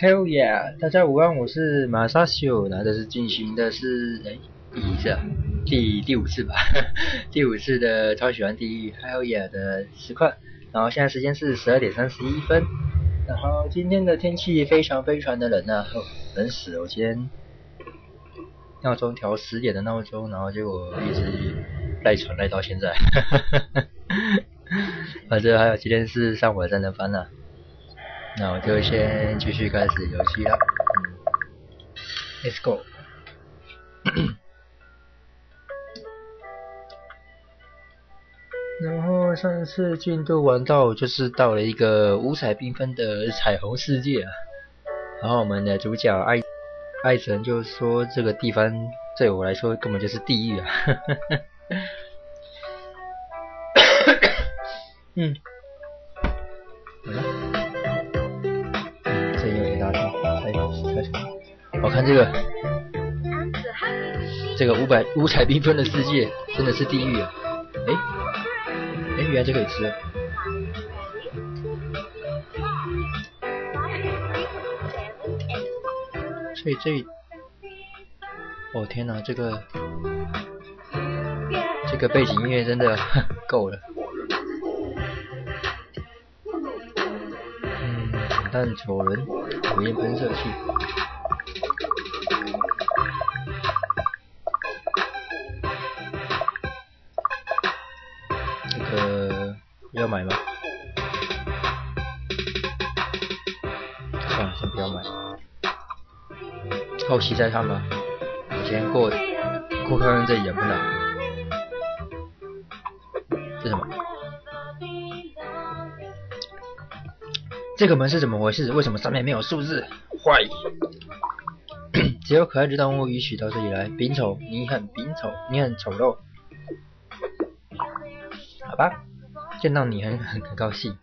Hell yeah！大家午安，我是马萨修，那这是进行的是哎第几次啊？第第五次吧，第五次的超喜欢地狱 Hell yeah 的实况。然后现在时间是十二点三十一分。然后今天的天气非常非常的冷啊，冷死了！我今天闹钟调十点的闹钟，然后结果一直赖床赖到现在。反正还有今天是上午的三人班呢。那我就先继续开始游戏了，嗯，Let's go。然后上次进度玩到就是到了一个五彩缤纷的彩虹世界啊，然后我们的主角爱爱神就说这个地方对我来说根本就是地狱啊，嗯。我看这个，这个五百五彩缤纷的世界真的是地狱啊！哎，哎，原来这可以吃。所以这，哦天哪，这个这个背景音乐真的够了。嗯，彩蛋丑人，火焰喷射器。买吗？算了，先不要买，后期再看吧。我先过过看看这里有没有。这什么？这个门是怎么回事？为什么上面没有数字？坏！只有可爱的动物允许到这里来。冰丑，你很冰丑，你很丑陋。见到你很很很高兴，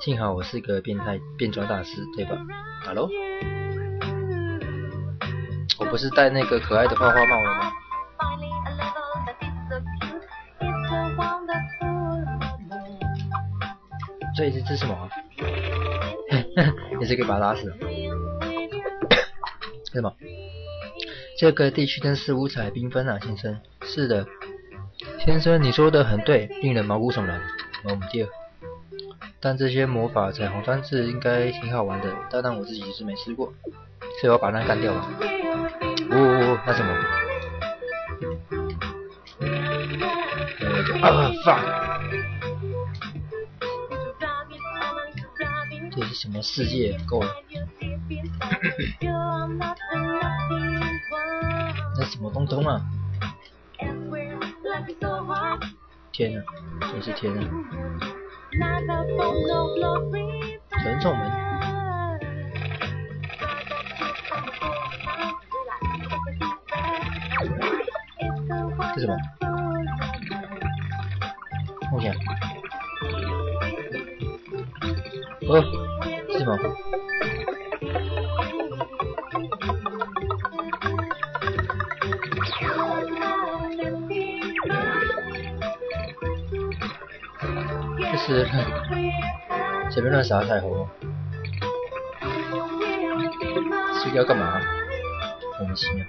幸好我是个变态变装大师，对吧？哈喽，我不是戴那个可爱的花花帽了吗？这一只什么？你是可以把它拉死？什么？这个地区真是五彩缤纷啊，先生。是的，先生，你说的很对，令人毛骨悚然。我们第二，但这些魔法彩虹装置应该挺好玩的，但但我自己是没试过，所以我把它干掉了。呜呜呜，那什么？啊放！这是什么世界？够了！那什么东东啊？天啊，是天啊！传送门，这什么？梦想？哦，这什么？前面那啥彩虹？睡觉干嘛？莫名其妙。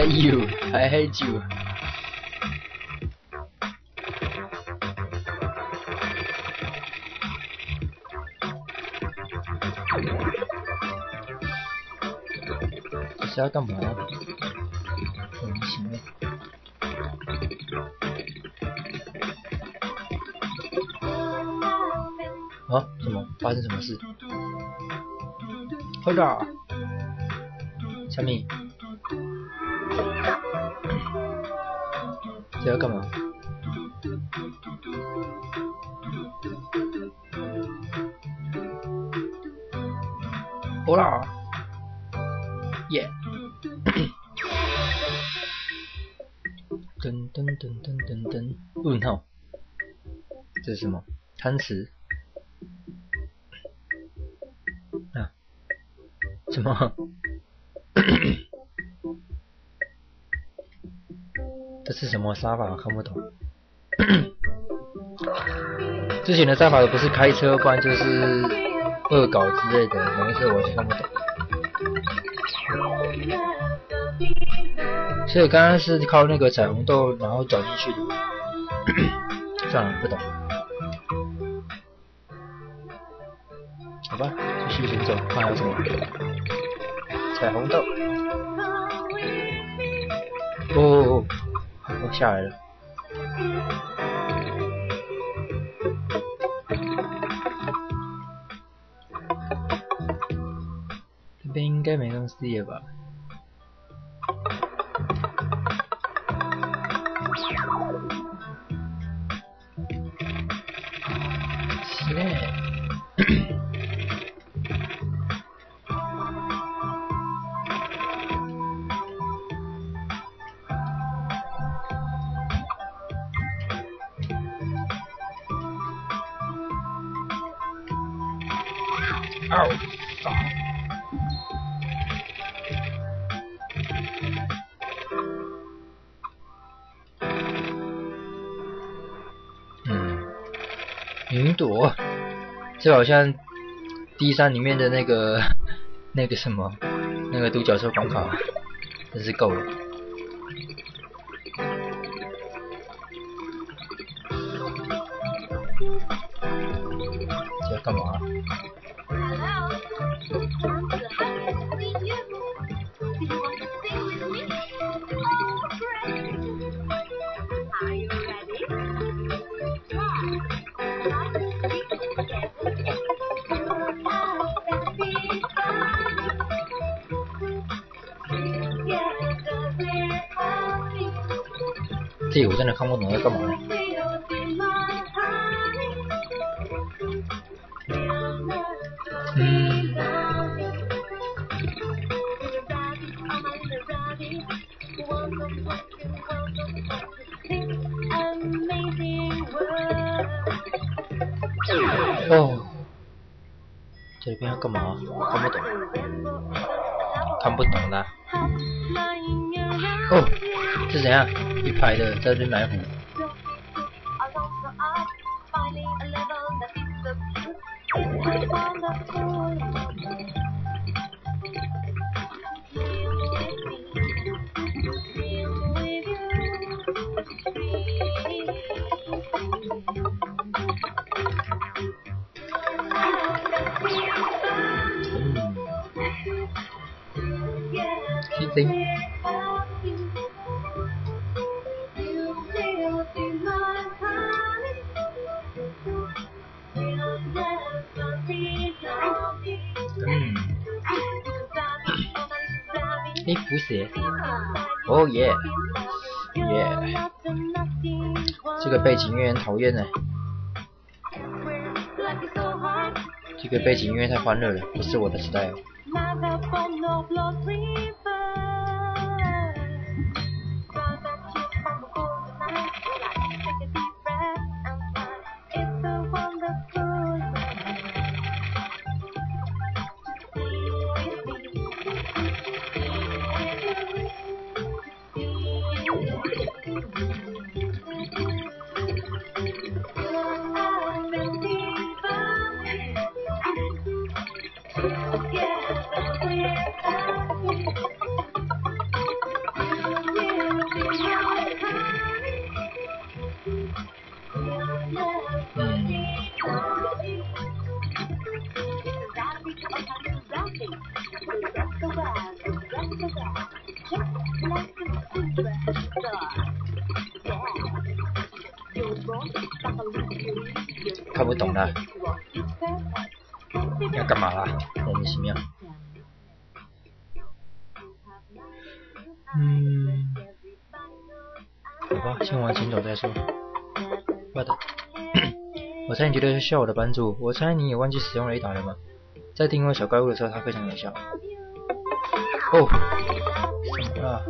Hate you, I hate you。这是要干嘛？啊？什么？发生什么事？快点！小米。啊？什么？这是什么杀法？看不懂。之前的沙法不是开车，不然就是恶搞之类的，哪一个我看不懂。所以刚刚是靠那个彩虹豆，然后转进去的。算了，不懂。吧，继续行走，看还有什么。彩虹豆。哦。我下来了，这边应该没东西了吧？二傻，嗯云朵，这好像 D 三里面的那个 那个什么那个独角兽关卡，真是够了。我真的看不懂要干嘛。嗯。哦。这边要干嘛？看不懂。看不懂的。哦，是怎样？一排的在这埋伏。这个背景音乐太欢乐了，不是我的 style。嗯。好吧，先往前走再说。我的。我猜你觉得是笑我的帮助。我猜你也忘记使用雷达了吗？在定位小怪物的时候，它非常有效。哦，什么啊？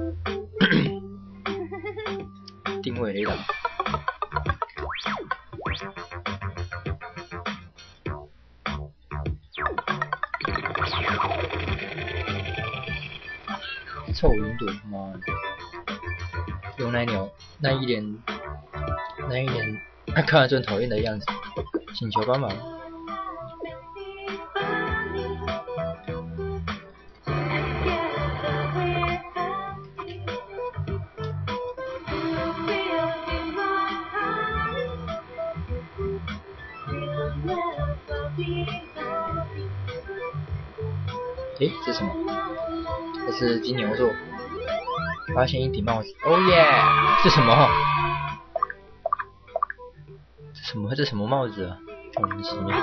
定位雷达。臭云朵，妈的！用那鸟，那一脸，那一脸，看着就很讨厌的样子。请求帮忙。诶，这是什么？这是金牛座。发现一顶帽子。哦耶！这什么？这什么？这什么帽子啊？莫名其妙，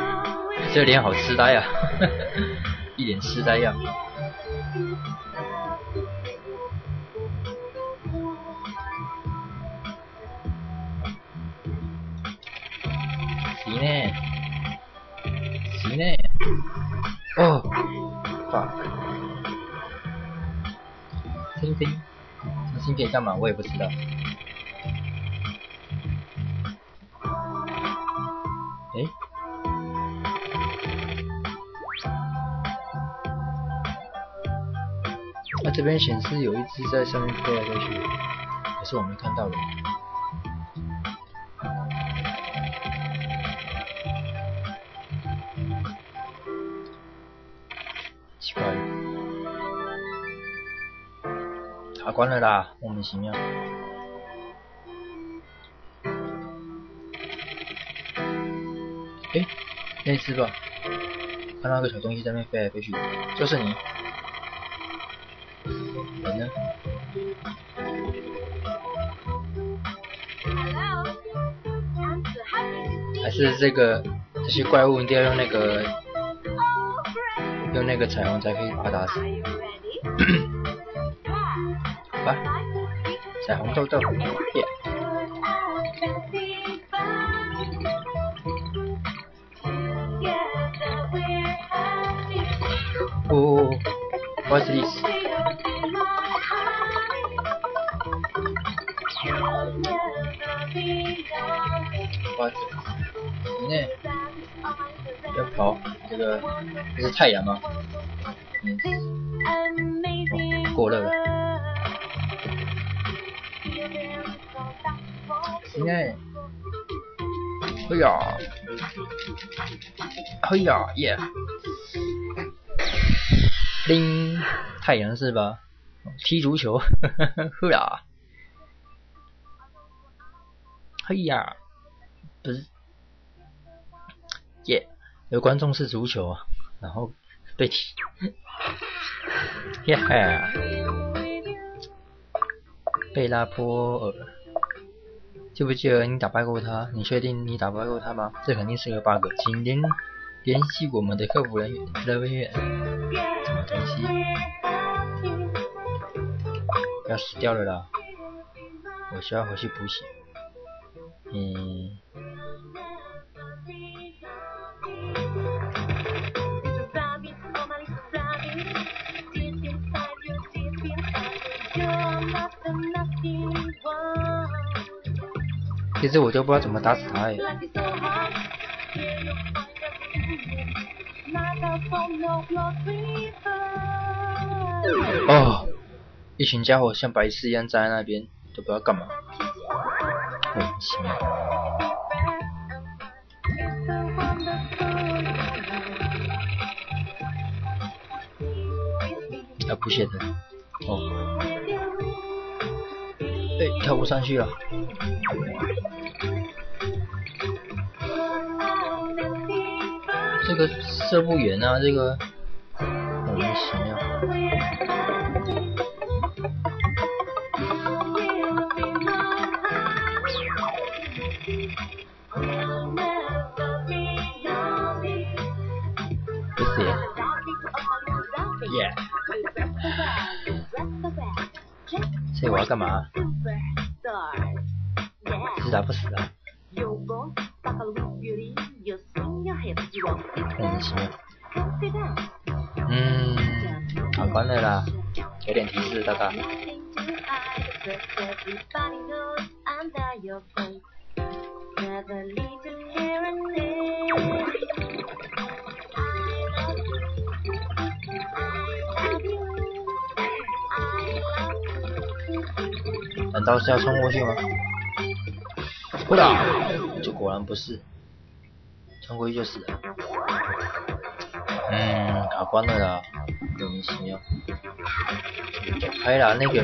这脸好痴呆啊，一脸痴呆样。干嘛？我也不知道。诶。那这边显示有一只在上面飞来飞去，可是我没看到的。奇怪，它关了啦，名其妙。诶，那只吧，看到个小东西在那边飞来飞去，就是你。人呢？还是这个这些怪物一定要用那个用那个彩虹才可以把它打死？彩虹豆豆，耶！哦，What's this？哇，你呢？要跑？这个这是太阳吗？哎呀，哎呀，耶！叮，太阳是吧？踢足球，呵 呵呀！哎呀，不是，耶，有观众是足球啊，然后被踢，耶，贝拉波尔，记不记得你打败过他？你确定你打败过他吗？这肯定是个 bug，请联联系我们的客服人员人员。什么东西？要死掉了啦！我需要回去补血。嗯。其实我就不知道怎么打死他哎。哦，一群家伙像白痴一样站在那边，都不知道干嘛，莫名其妙。要补血的，哦，哎，跳不上去了，个射不远啊，这个莫名其妙。不是耶。这我要干嘛？是打不死啊。大大。难道是要冲过去吗？不打，这果然不是，冲过去就死了。嗯，卡关了啦，莫名其妙。还有啦，那个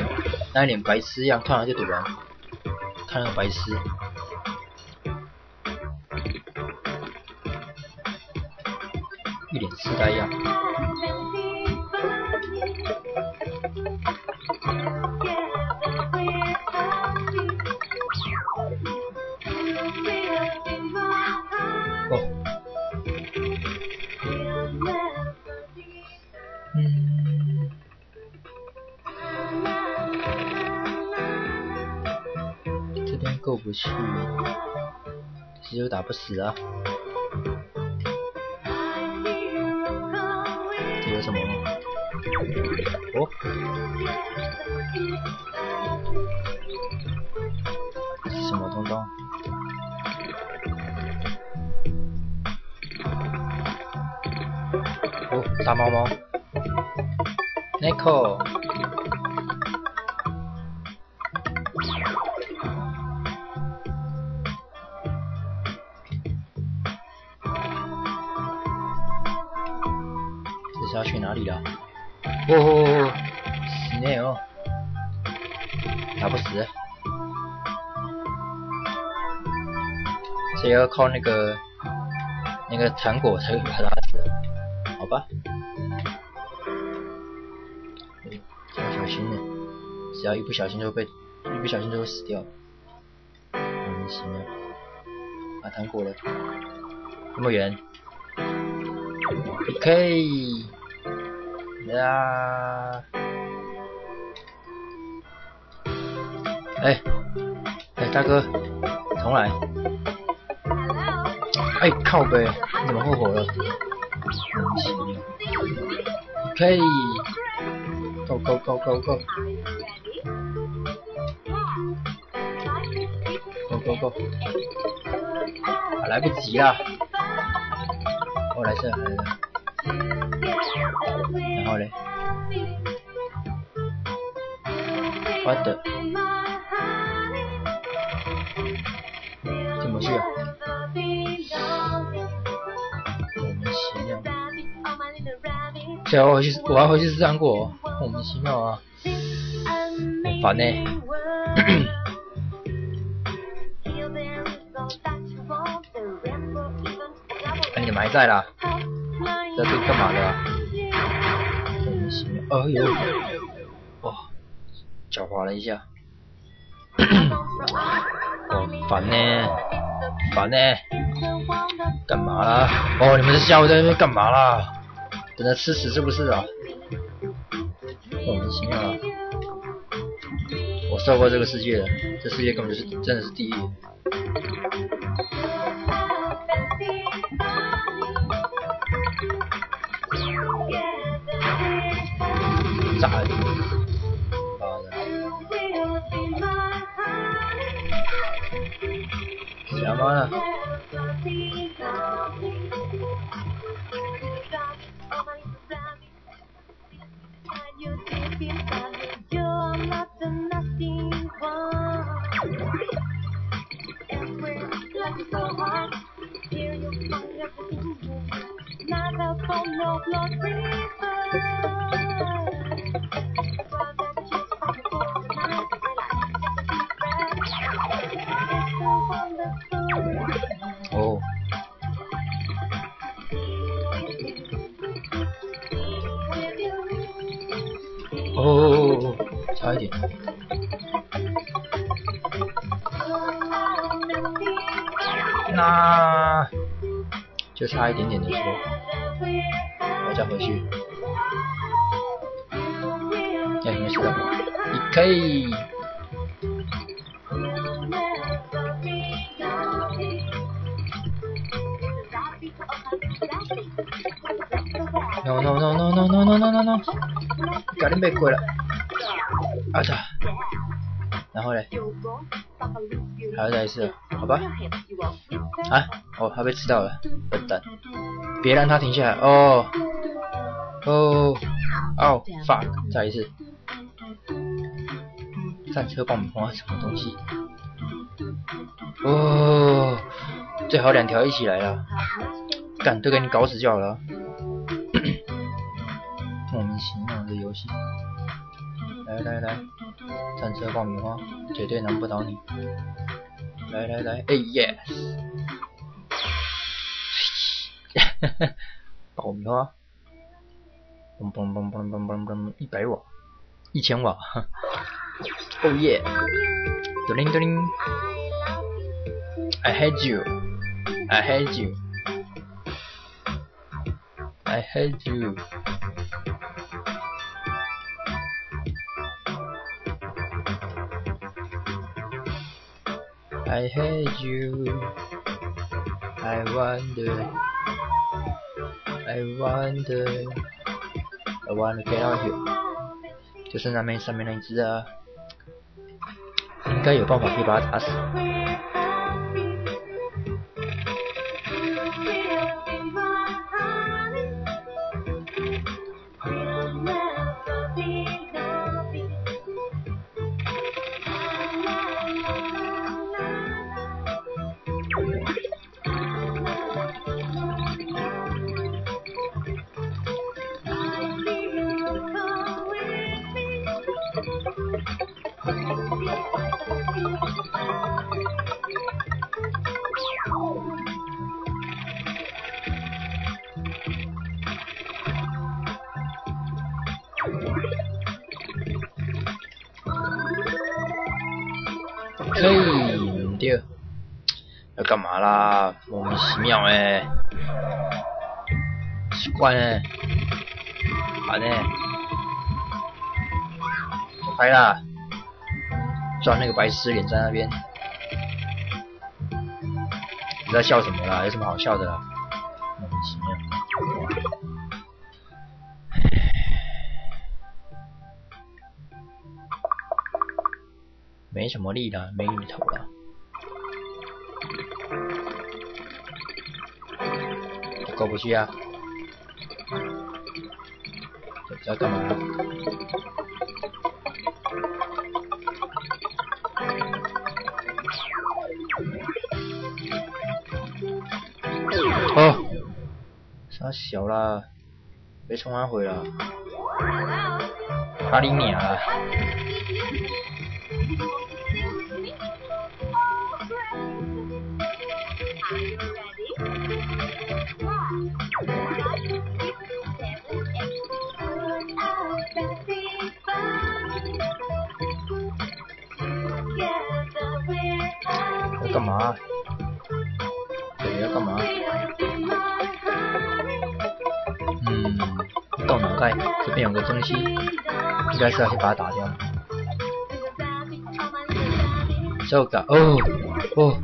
那脸白痴样，看完就堵人，看那个白痴，一脸痴呆样。去，只有打不死啊！这有什么？哦，什么东东？哦，大猫猫，Nico。去哪里了？哦，死内哦，打不死，这要靠那个那个糖果才把他打死，好吧？要小心的，只要一不小心就会被一不小心就会死掉。莫名其妙，把糖果了，那么远，OK。呀！哎，哎，大哥，重来！哎，靠背，你怎么复活了？莫名其妙。OK，Go Go Go Go Go！Go Go Go！来不及了，我来这，来这。然后嘞，我的，怎么去啊？莫名其妙。对啊，我去，我要回去试糖果，莫名其妙啊，好烦呢。哎，你们还在啦？在这干嘛的？哎呦，哦，脚滑了一下，哦，烦呢，烦呢，干嘛啦？哦，你们下午在那边干嘛啦？等着吃屎是不是啊？莫名其妙啊！我受过这个世界了，这世界根本就是真的是地狱。No no no no no no no no no no，差点被跪了，啊这，然后嘞，还要再一次，好吧，啊，哦他被吃到了，笨等，别让他停下来，哦，哦，哦，fuck，再一次。战车爆米花什么东西？哦，最好两条一起来了，干都给你搞死就好了。莫名其妙的游戏，来来来，战车爆米花绝对难不倒你。来来来，哎耶！爆米花，嘣嘣嘣嘣嘣嘣嘣，一百瓦，一千瓦。Oh yeah. Ding ding. I hate you. I hate you. I hate you. I hate you. I wonder. I wonder. I want to get out here. 就是那边上面那一只啊，应 该有办法可以把他打死。奇怪呢，好呢，拍啦，装那个白痴脸在那边，你在笑什么啦？有什么好笑的啦？莫名其妙。没什么力了，没鱼头了。过不去啊！要干嘛？哦，想小了，被冲完毁了，差一点啊！盖，这边有个东西，应该是要去把它打掉。这个，哦，哦。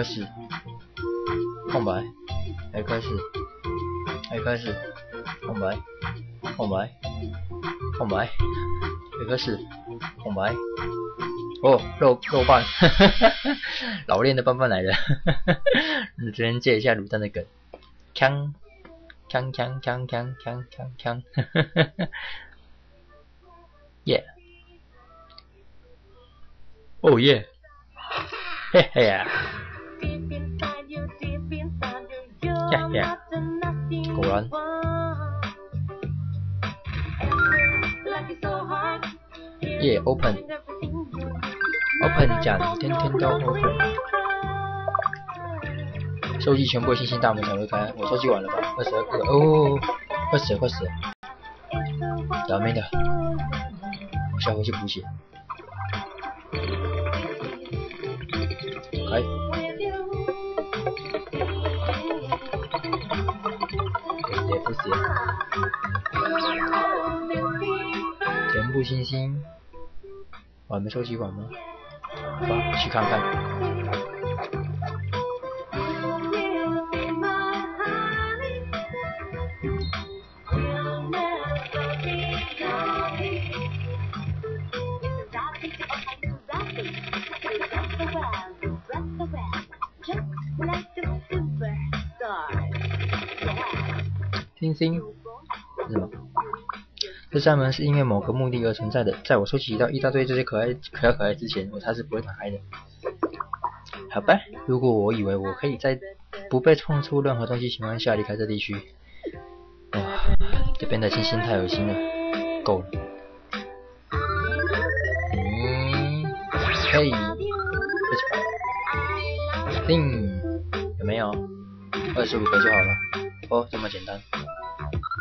按一个是空白，一个是，一个是空白，空白，空白，一个是空白。哦，肉肉棒，老练的棒棒来了，你只能借一下卤蛋的梗，锵。锵锵锵锵锵锵锵，耶，哦耶，嘿嘿呀，呀呀，果然。耶，open，open 讲，天天都 open。收集全部星星大门才会开，我收集完了吧？二十二个，哦，快死了，快死了，倒霉的，我下回去补血。开。全部星星，我还没收集完吗？好吧，去看看。星星是吗？这扇门是因为某个目的而存在的。在我收集到一大堆这些可爱可爱可爱之前，我它是不会打开的。好吧，如果我以为我可以在不被碰触任何东西情况下离开这地区，哇，这边的星星太恶心了，够了。嗯，嘿，定有没有？二十五个就好了。哦，这么简单。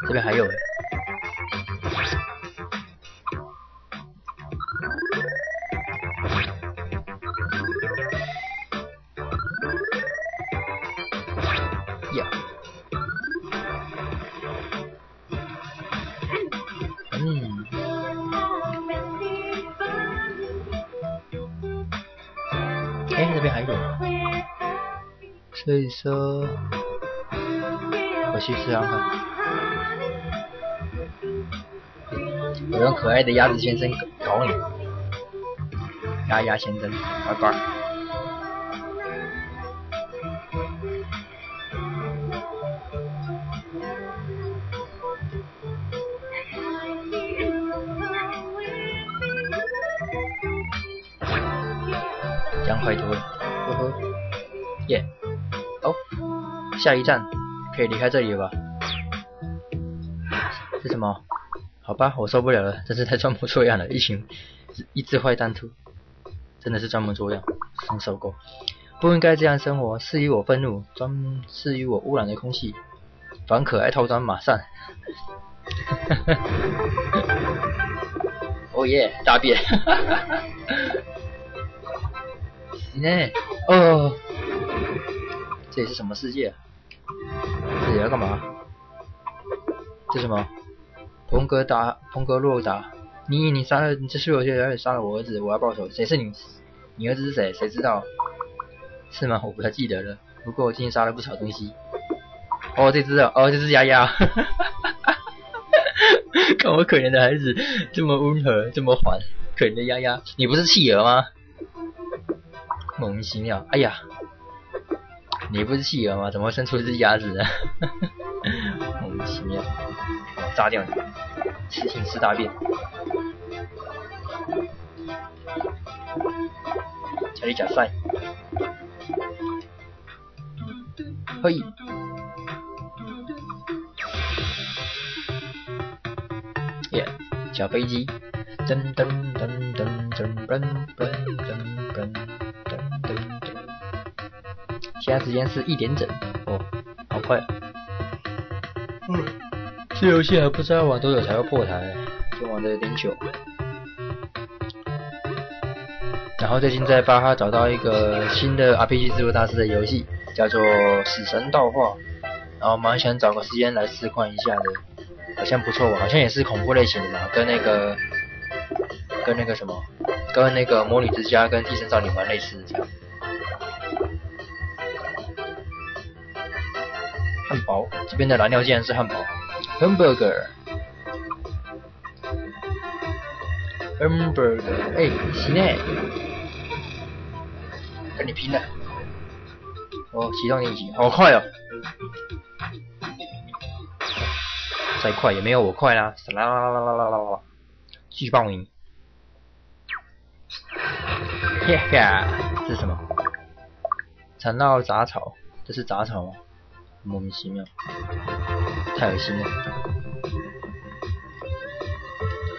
这边还有。呀。嗯。哎，这边还有。所以说，我去吃看看。我用可爱的鸭子先生搞你，鸭鸭先生，乖乖。姜块多了，呵呵，耶，哦，下一站可以离开这里了吧？是什么？吧，我受不了了，真是太装模作样了，一群一只坏蛋兔，真的是装模作样，真受够。不应该这样生活，赐予我愤怒，装赐予我污染的空气，反可爱套装马上。哦耶，大便。你呢？哦，这里是什么世界？这里要干嘛？这什么？彭格达，彭格洛达，你你杀了，你这是我现在杀了我儿子，我要报仇。谁是你？你儿子是谁？谁知道？是吗？我不太记得了。不过我今天杀了不少东西。哦，这只哦，哦，这只丫丫。看我可怜的孩子，这么温和，这么缓，可怜的丫丫，你不是企鹅吗？莫名其妙，哎呀，你不是企鹅吗？怎么生出一只鸭子呢？莫名其妙。炸掉你！吃性吃大便！查理假赛！嘿！耶！小飞机！噔噔噔噔噔噔噔噔噔噔噔！现在时间是一点整，哦，好快！嗯。这游戏还不知道玩多久才会破台，就玩的有点久。然后最近在巴哈找到一个新的 RPG 制作大师的游戏，叫做《死神道化》，然后蛮想找个时间来试看一下的，好像不错，好像也是恐怖类型的嘛，跟那个跟那个什么，跟那个《魔女之家》跟《替身少女》蛮类似这样。汉堡，这边的燃料竟然是汉堡。hamburger，hamburger，哎，行嘞，跟你拼了！哦，启动一级，好快哦！再快也没有我快啦！啦啦啦啦啦啦啦！继续报名。嘿哈，这是什么？缠绕杂草，这是杂草吗？莫名其妙。太恶心了，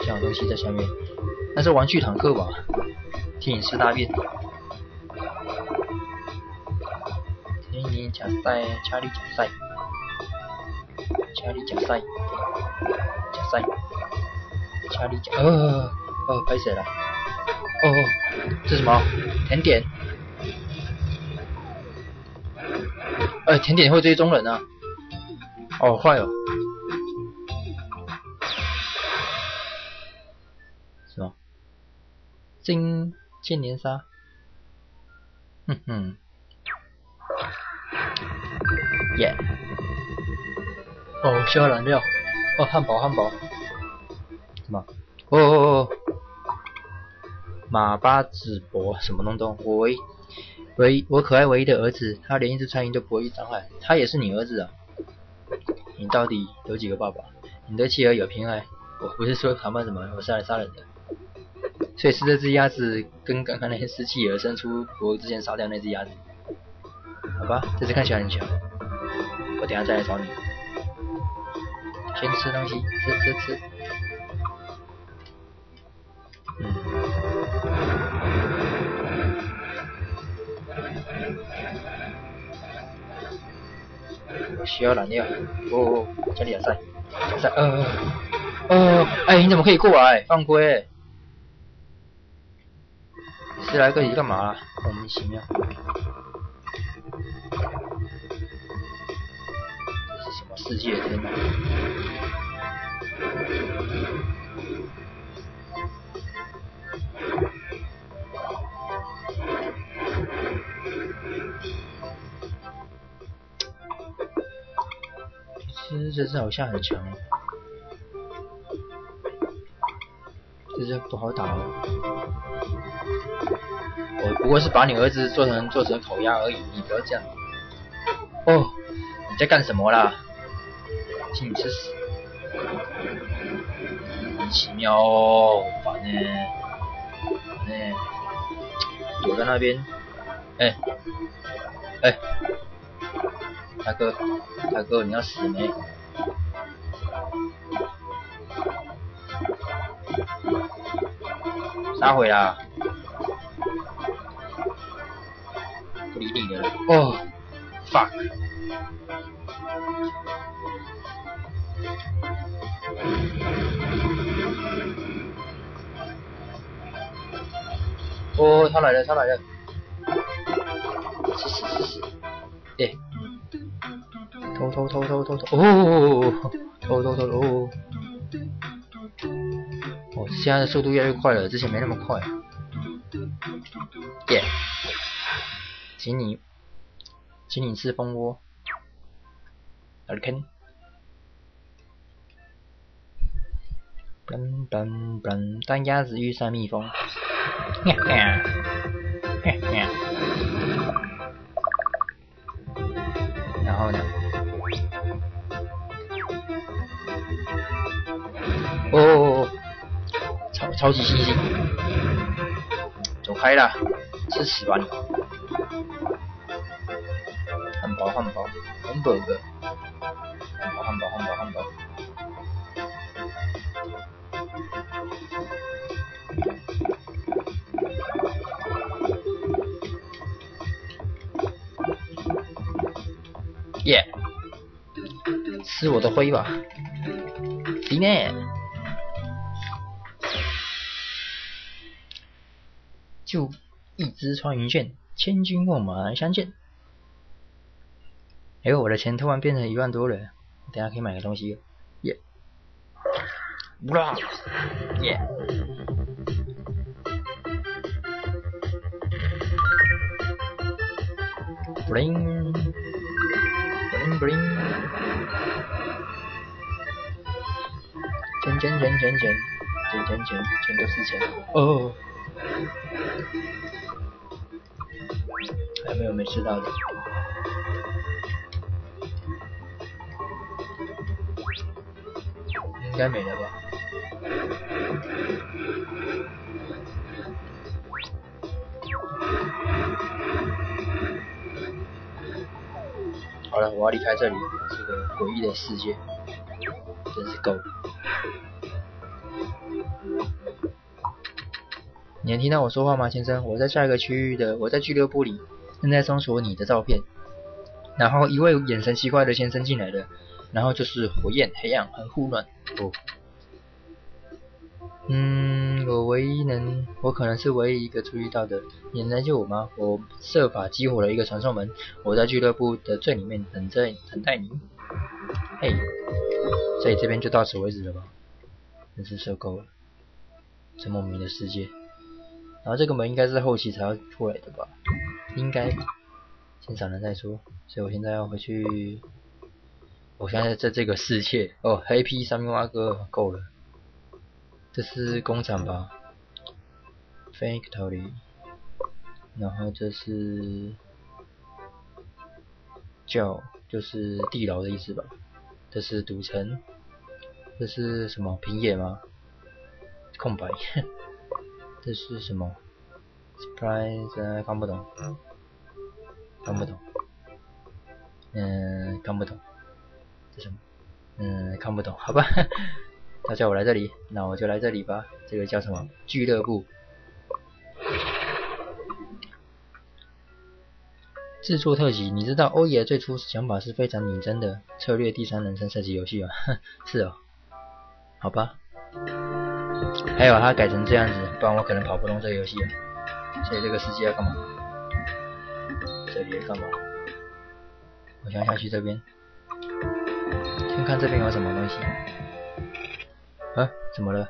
像有东西在下面，那是玩具坦克吧？听你吃大便。天你假赛，查理假赛，查理假赛，假赛，查理假，呃，哦，拍谁了？哦，这什么？甜点？哎，甜点会追踪人啊！哦，坏哦。什么？金金连杀？哼哼。耶！哦，需要燃料。哦，汉堡，汉堡。什么？哦哦哦！马巴子博什么东东？喂唯我可爱唯一的儿子，他连一只苍蝇都不会伤害。他也是你儿子啊？你到底有几个爸爸？你对妻儿有偏爱？我不是说他们什么，我是来杀人的。所以是这只鸭子跟刚刚那些尸企鹅生出我之前杀掉那只鸭子。好吧，这只看起来很强。我等下再来找你。先吃东西，吃吃吃。嗯。我需要燃料。哦，这里也在，在，呃，呃，哎，你怎么可以过来？犯规！十来这里干嘛？莫名其妙。这是什么世界天哪！其实这只好像很强，这只不好打哦。我不过是把你儿子做成做成烤鸭而已，你不要这样。哦，你在干什么啦？请你吃屎！奇妙哦，烦呢，烦呢，躲在那边。哎，哎，大哥，大哥，你要死没？杀回啦！不理你了。哦，fuck。哦，他来了，他来了！死死死死！哎，偷偷偷偷偷偷！哦，偷偷偷哦！哦，现在的速度越来越快了，之前没那么快。耶！请你，请你吃蜂窝。OK。噔噔噔，当鸭子遇上蜜蜂，嘿嘿，嘿嘿。哦，超超级猩猩，走开了，吃屎吧你！汉堡汉堡，汉堡个，汉堡汉堡汉堡汉堡。耶！吃我的灰吧，弟妹！就一支穿云箭，千军万马相见。哎呦，我的钱突然变成一万多了，等下可以买个东西。耶！哇！耶！bling bling bling，钱钱钱钱钱钱钱钱钱都是钱哦！还有没有没吃到的？应该没了吧？好了，我要离开这里，这个诡异的世界，真是够了。你能听到我说话吗，先生？我在下一个区域的，我在俱乐部里，正在搜索你的照片。然后一位眼神奇怪的先生进来了，然后就是火焰、黑暗和混乱。哦，嗯，我唯一能，我可能是唯一一个注意到的。你能救我吗？我设法激活了一个传送门，我在俱乐部的最里面等着等待你。嘿，所以这边就到此为止了吧？真是受够了，这莫名的世界。然后这个门应该是后期才要出来的吧？应该。先闪了再说，所以我现在要回去。我现在在这个世界哦，黑皮三明蛙哥够了。这是工厂吧？Factory。然后这是叫就是地牢的意思吧？这是赌城。这是什么平野吗？空白。这是什么？Surprise，看不懂。看不懂，嗯，看不懂，这什么？嗯，看不懂，好吧。他叫我来这里，那我就来这里吧。这个叫什么？俱乐部。制作特辑，你知道欧爷最初想法是非常拟真的策略第三人称射击游戏吗？是哦，好吧。还有他改成这样子，不然我可能跑不动这个游戏了。所以这个世界要干嘛？这里要干嘛？我想下去这边，先看这边有什么东西。啊？怎么了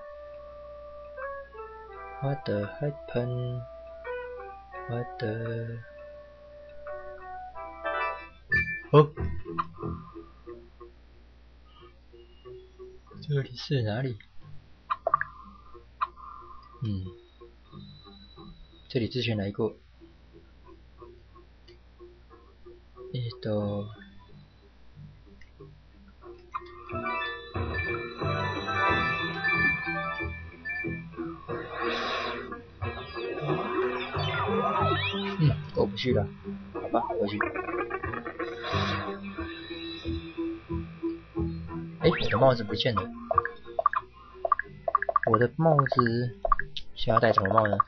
？What the happen？What 哦，这里是哪里？嗯，这里之前来过。えっと、嗯，过不去了，好吧，回去。哎，我的帽子不见了。我的帽子 需要戴什么帽呢？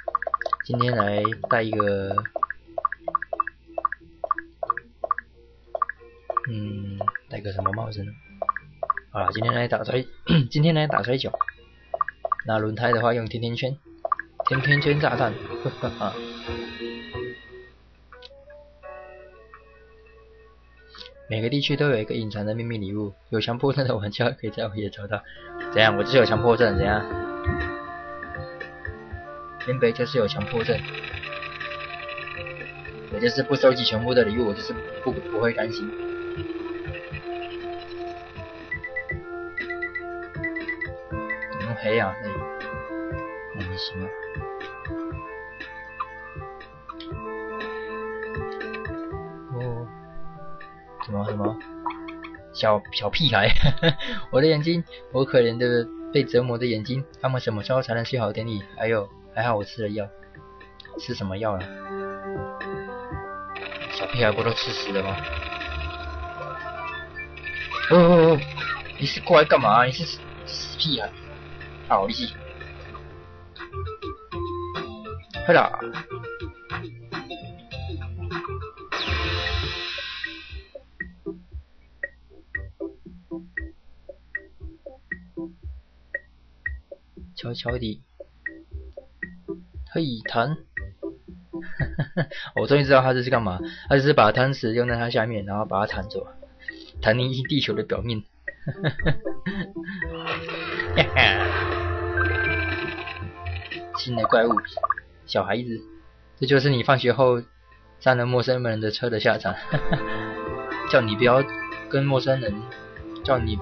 今天来戴一个。嗯，戴个什么帽子呢？好了，今天来打摔，今天来打摔跤。那轮胎的话用甜甜圈，甜甜圈炸弹，哈哈哈。每个地区都有一个隐藏的秘密礼物，有强迫症的玩家可以在我也找到。怎样？我就是有强迫症，怎样？天北就是有强迫症，我就是不收集全部的礼物，我就是不不会甘心。黑啊，黑，莫名其妙。哦，什么什么？小小屁孩，我的眼睛，我可怜的被折磨的眼睛，他们什么时候才能睡好点里？还有，还好我吃了药，吃什么药了？小屁孩不都吃屎了吗？哦哦哦，你是过来干嘛？你是死屁孩！好意思，快啦！悄悄地，嘿，弹！我终于知道他这是干嘛，他就是把汤匙用在它下面，然后把它弹走，弹离地球的表面。新的怪物，小孩子，这就是你放学后上了陌生人的车的下场。叫你不要跟陌生人，叫你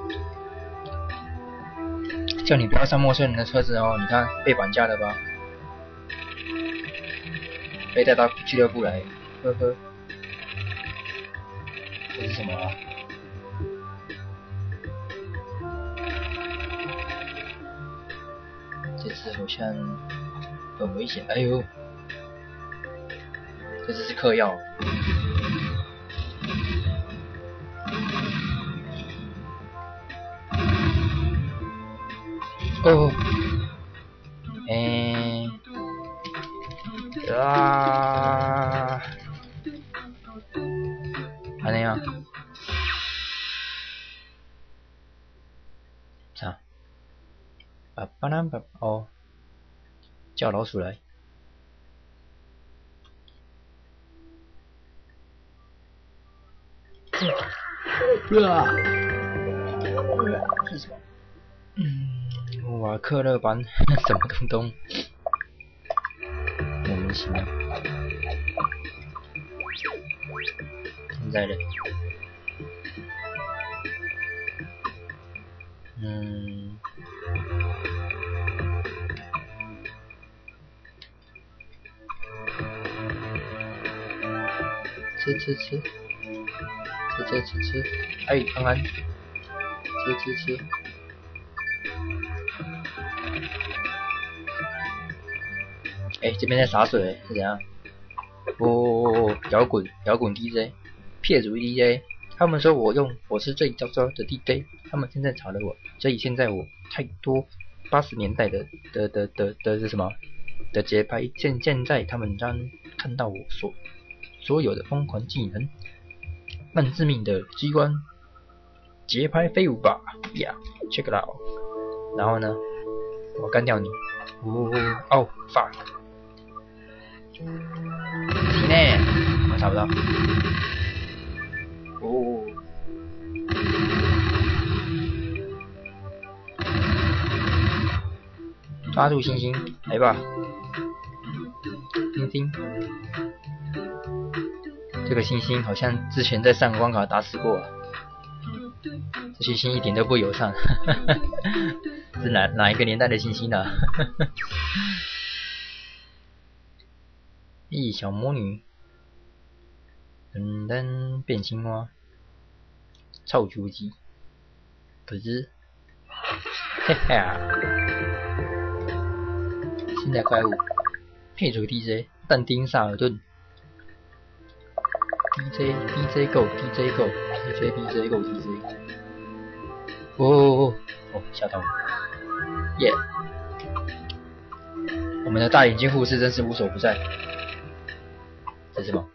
叫你不要上陌生人的车子哦。你看被绑架了吧？被带到俱乐部来，呵呵。这是什么？这次好像。很危险！哎呦，这只是嗑药。哦，呢？爸哦，叫老鼠来。啊！是什么？嗯，瓦克勒班什么东东？莫名其妙。现在的，吃吃。吃。吃吃吃，哎，安安，吃吃吃，哎，这边在洒水是怎样？哦哦哦，摇滚摇滚 DJ，撇主 DJ，他们说我用我是最糟糕的 DJ，他们现在炒了我，所以现在我太多八十年代的的的的的是什么？的节拍，现现在他们将看到我所所有的疯狂技能。半致命的机关，节拍飞舞吧，Yeah，check it out。然后呢，我干掉你，呜哦，fuck，体内，我查不到，哦，抓住星星，来吧，星星。这个星星好像之前在上关卡打死过，这星星一点都不友善，是哪哪一个年代的星星呢？咦，小魔女，噔噔变青蛙，臭猪鸡，可是，嘿嘿啊，新的怪物，配主 DJ，但丁萨尔顿。DJ DJ Go DJ Go DJ DJ Go DJ，哦哦哦，吓到了，耶！我们的大眼睛护士真是无所不在。这是什么？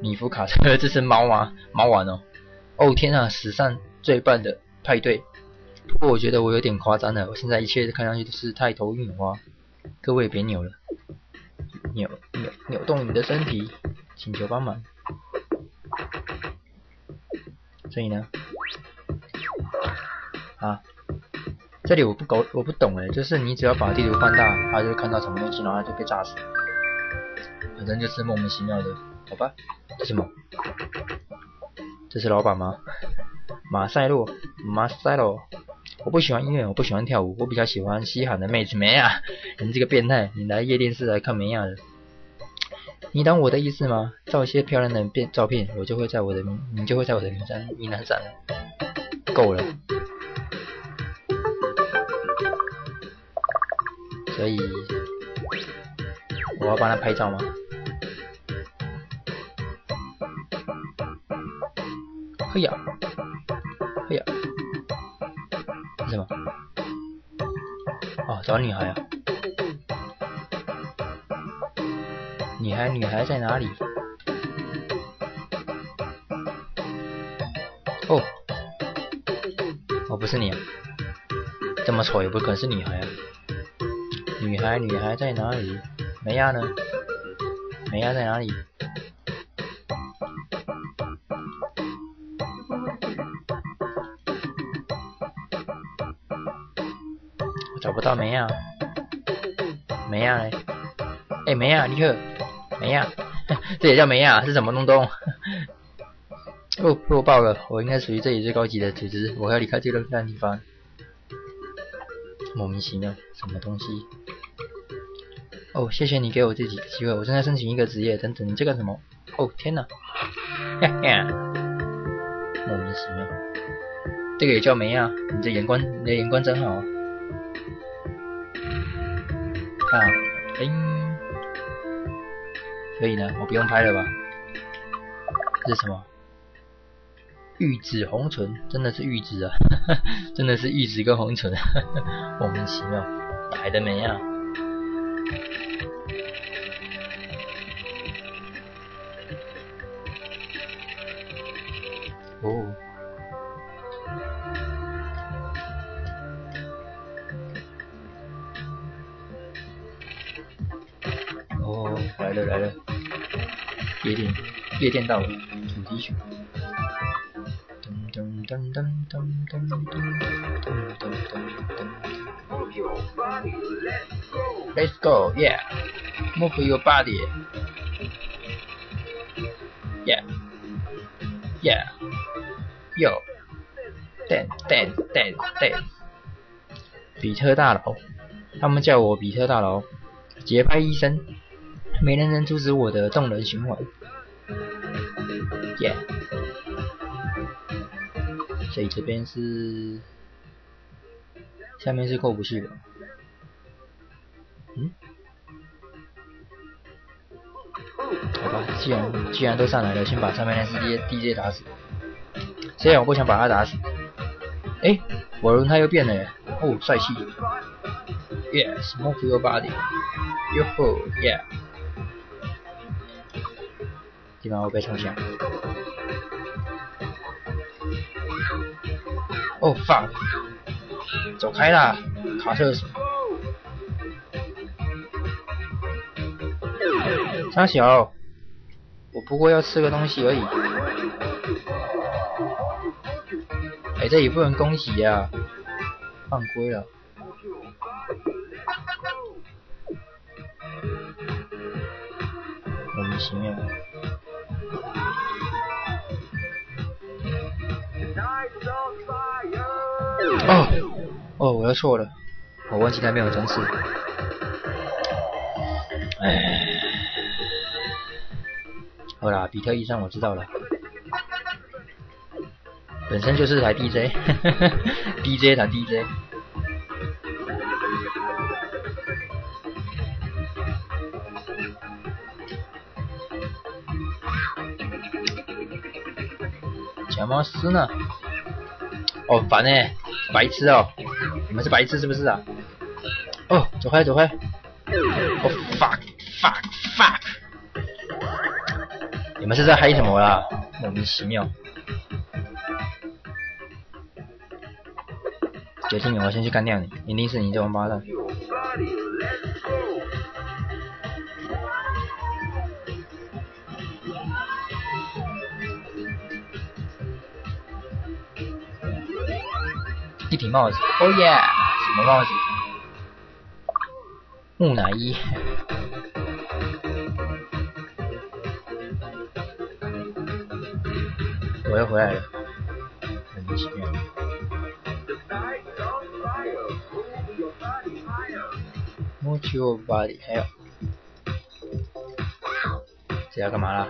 米夫卡车，这是猫吗？猫玩哦！哦天啊，史上最棒的派对！不过我觉得我有点夸张了，我现在一切看上去都是太头晕花。各位别扭了，扭扭扭动你的身体。请求帮忙。所以呢，啊，这里我不搞我不懂哎，就是你只要把地图放大，它就看到什么东西，然后就被炸死。反正就是莫名其妙的，好吧？这是什么？这是老板吗？马赛洛，马赛洛。我不喜欢音乐，我不喜欢跳舞，我比较喜欢稀罕的妹子。梅亚，你这个变态，你来夜店是来看美亚的。你懂我的意思吗？照一些漂亮的片照片，我就会在我的，你就会在我的名单名单上。够了。所以我要帮他拍照吗？嘿呀，嘿呀，什么？哦，找女孩啊。孩，女孩在哪里？哦，哦，不是你，啊，这么丑也不可能是女孩啊！女孩，女孩在哪里？梅亚呢？梅亚在哪里？我找不到梅亚，梅亚嘞？哎，梅亚，你好。梅亚，这也叫梅亚，是什么东东？哦，弱爆了！我应该属于这里最高级的组织，我要离开这个烂地方。莫名其妙，什么东西？哦，谢谢你给我这几个机会，我正在申请一个职业，等等，你在干什么？哦，天哪！哈哈，莫名其妙。这个也叫梅亚，你的眼光，你的眼光真好。啊，哎。可以呢，我不用拍了吧？这是什么？玉指红唇，真的是玉指啊！真的是玉指跟红唇，莫名其妙，来的没啊？夜店到了，主题曲。噔噔噔噔噔噔噔噔噔噔噔。Let's go, yeah. Move your body. Yeah. Yeah. Yo. Dance, dance, dance, dance. 比特大佬，他们叫我比特大佬，节拍医生，没人能阻止我的动人循环。Yeah，所以这边是，下面是过不去的。嗯？好吧，既然既然都上来了，先把上面那只 D DJ 打死。虽然我不想把他打死。哎，我轮胎又变了耶！哦，帅气！Yes，move your body 哟吼耶 body，Yo，Yeah。地方我被冲向。哦，fuck！走开啦，卡厕所。张小，我不过要吃个东西而已。哎，这也不能恭喜呀！犯规了，莫名其妙。哦，哦，我要错了，我忘记他没有装饰。哎，好啦，比特医生我知道了。本身就是台 DJ，DJ 台 DJ。假猫斯呢？哦，烦呢，白痴哦！你们是白痴是不是啊？哦，走开走开！哦，fuck fuck fuck！你们是在嗨什么啦？莫名其妙。决定，我先去干掉你，一定是你这王八蛋！帽子，哦耶！什么帽子？木乃伊。我又回来了，莫名其妙。Move body，还有，这要干嘛啦？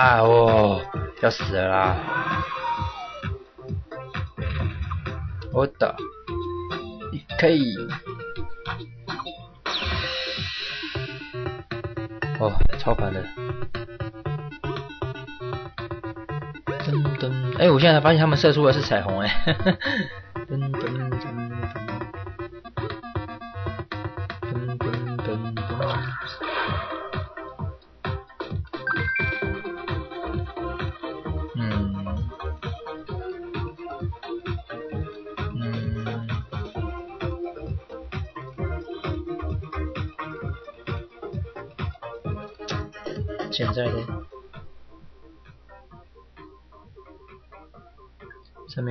啊？哦，要死了啦！我的，可以。哦，超烦的。噔噔，哎，我现在才发现他们射出的是彩虹，哎。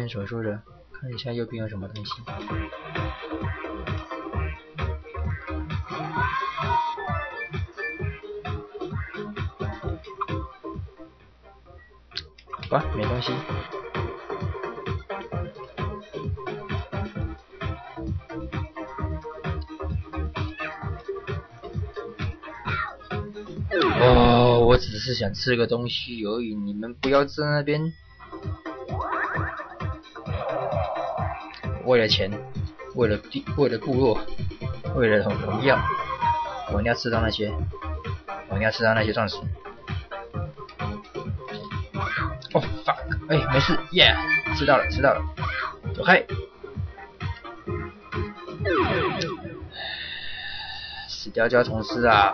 上面所说的，看一下右边有什么东西。好吧，没东西。哦，我只是想吃个东西而已，你们不要在那边为了钱，为了地，为了部落，为了荣耀，我一定要吃到那些，我一定要吃到那些钻石。哦，fuck，哎，没事，yeah，吃到了，吃到了，走开，死掉就要重施啊！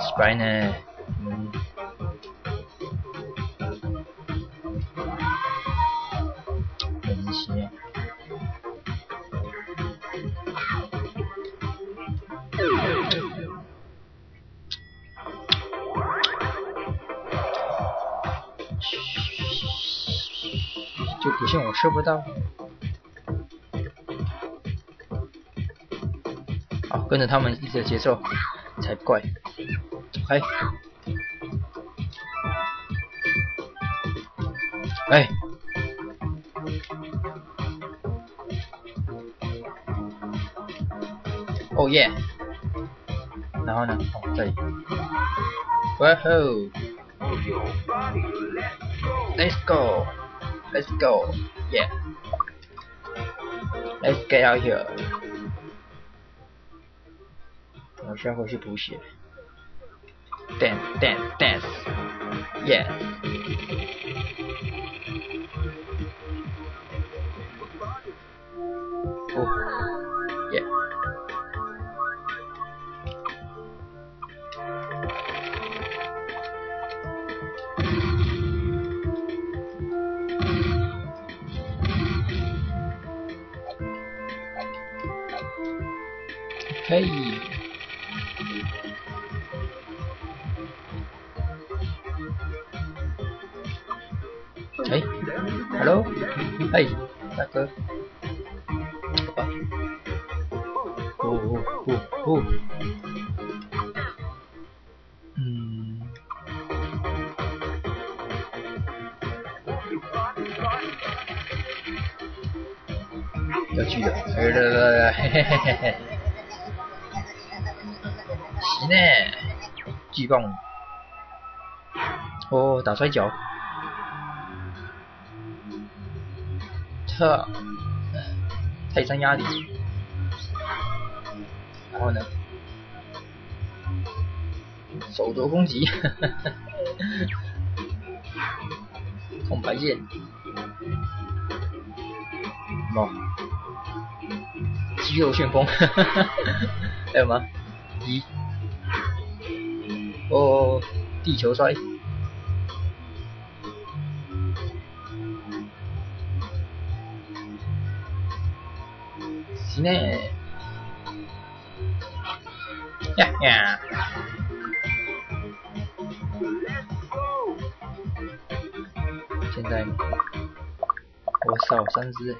失败呢，吃不到。好，跟着他们一起的节奏才怪。走开！哎。哦耶！然后呢？哦，这里。哇吼！Let's go! Let's go! Yeah! Let's get out here! 我需要回去补血。Dance, dance, dance! Yeah! 打摔跤，特泰山压顶，然后呢，手镯攻击，空白剑，么？肌肉旋风，还有吗？一。哦，地球摔，是呢，呀呀，现在我少三只，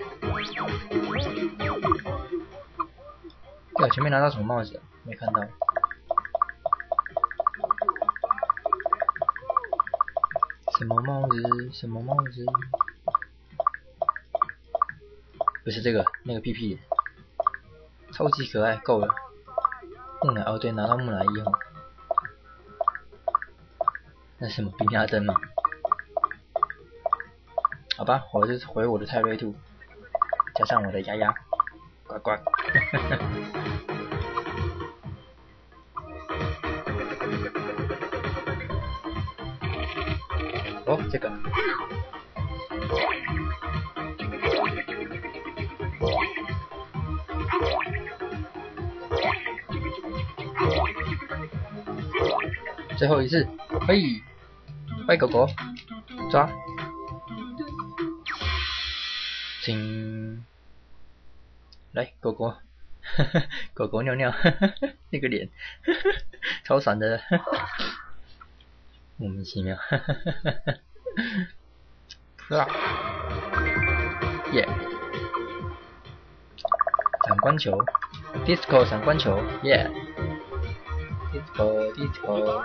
对，前面拿到什么帽子？没看到。什么帽子？什么帽子？不是这个，那个屁屁，超级可爱，够了。木乃哦，对，拿到木乃伊哦。那什么冰压灯吗？好吧，我就回我的泰瑞兔，加上我的丫丫，呱呱。哦，这个。最后一次，嘿，坏狗狗，抓，请，来，狗狗，狗狗尿尿，那个脸，超闪的。莫名其妙，哈哈哈哈哈！扑啦，耶！闪光球，disco 闪光球，耶地球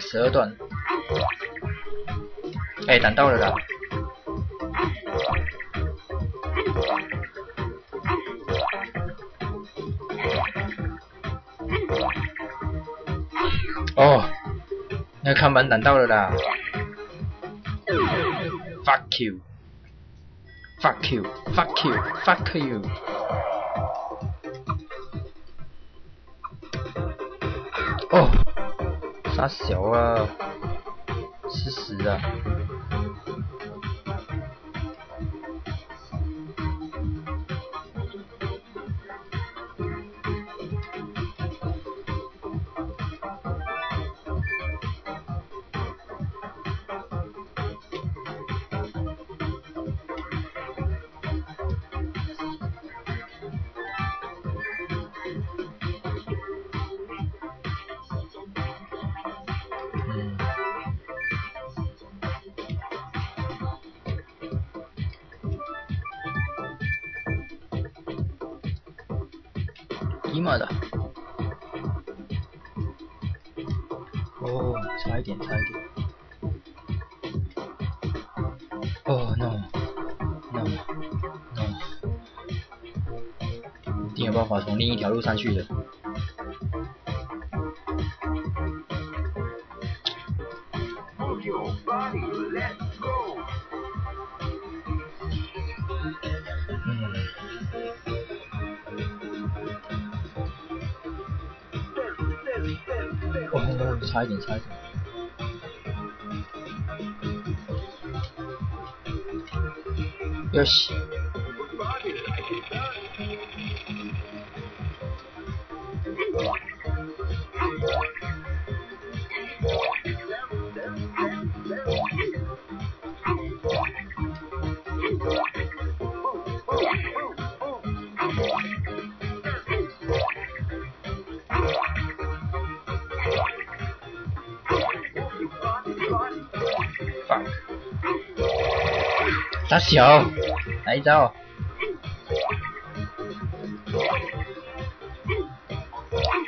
十二段。哎，挡到了啦！哦，那看板挡到了啦！Fuck you！Fuck you！Fuck you！Fuck you！他小啊，吃屎啊！尼玛的！哦，差一点，差一点。哦，no，no，no，一定有办法从另一条路上去的。差一点，差一点。よし。小，来一招。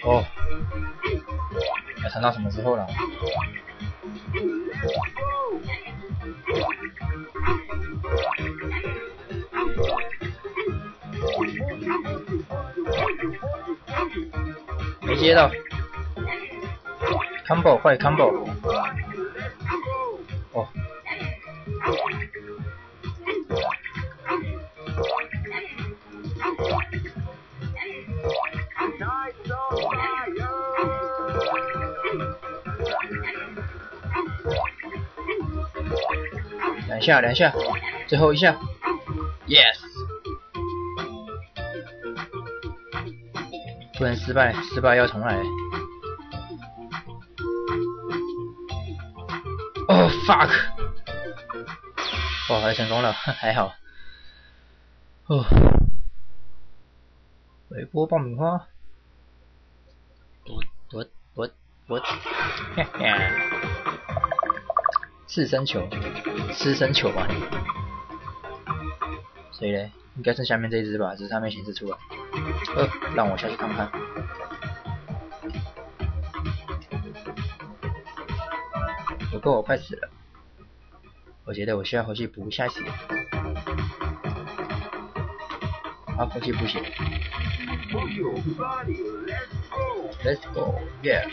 哦，要撑到什么时候了？没接到，combo 快 combo。下，两下，最后一下，yes，不能失败，失败要重来。哦，fuck，哦，还成功了，还好。哦，微波爆米花，我我我我，嘿嘿，四生球。四生球吧，所以嘞，应该是下面这一只吧，只是它没显示出来。呃，让我下去看看。不过我快死了，我觉得我需要回去补一下血。啊，回去补血。Let's go, yeah.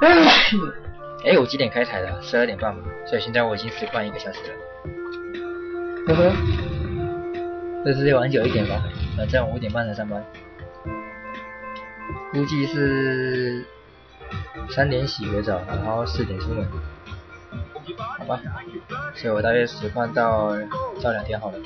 哎，我几点开台的？十二点半嘛，所以现在我已经实况一个小时了。呵呵，这次玩久一点吧，反正五点半才上班，估计是三点洗个澡，然后四点出门，好吧？所以我大约实况到到两天好了。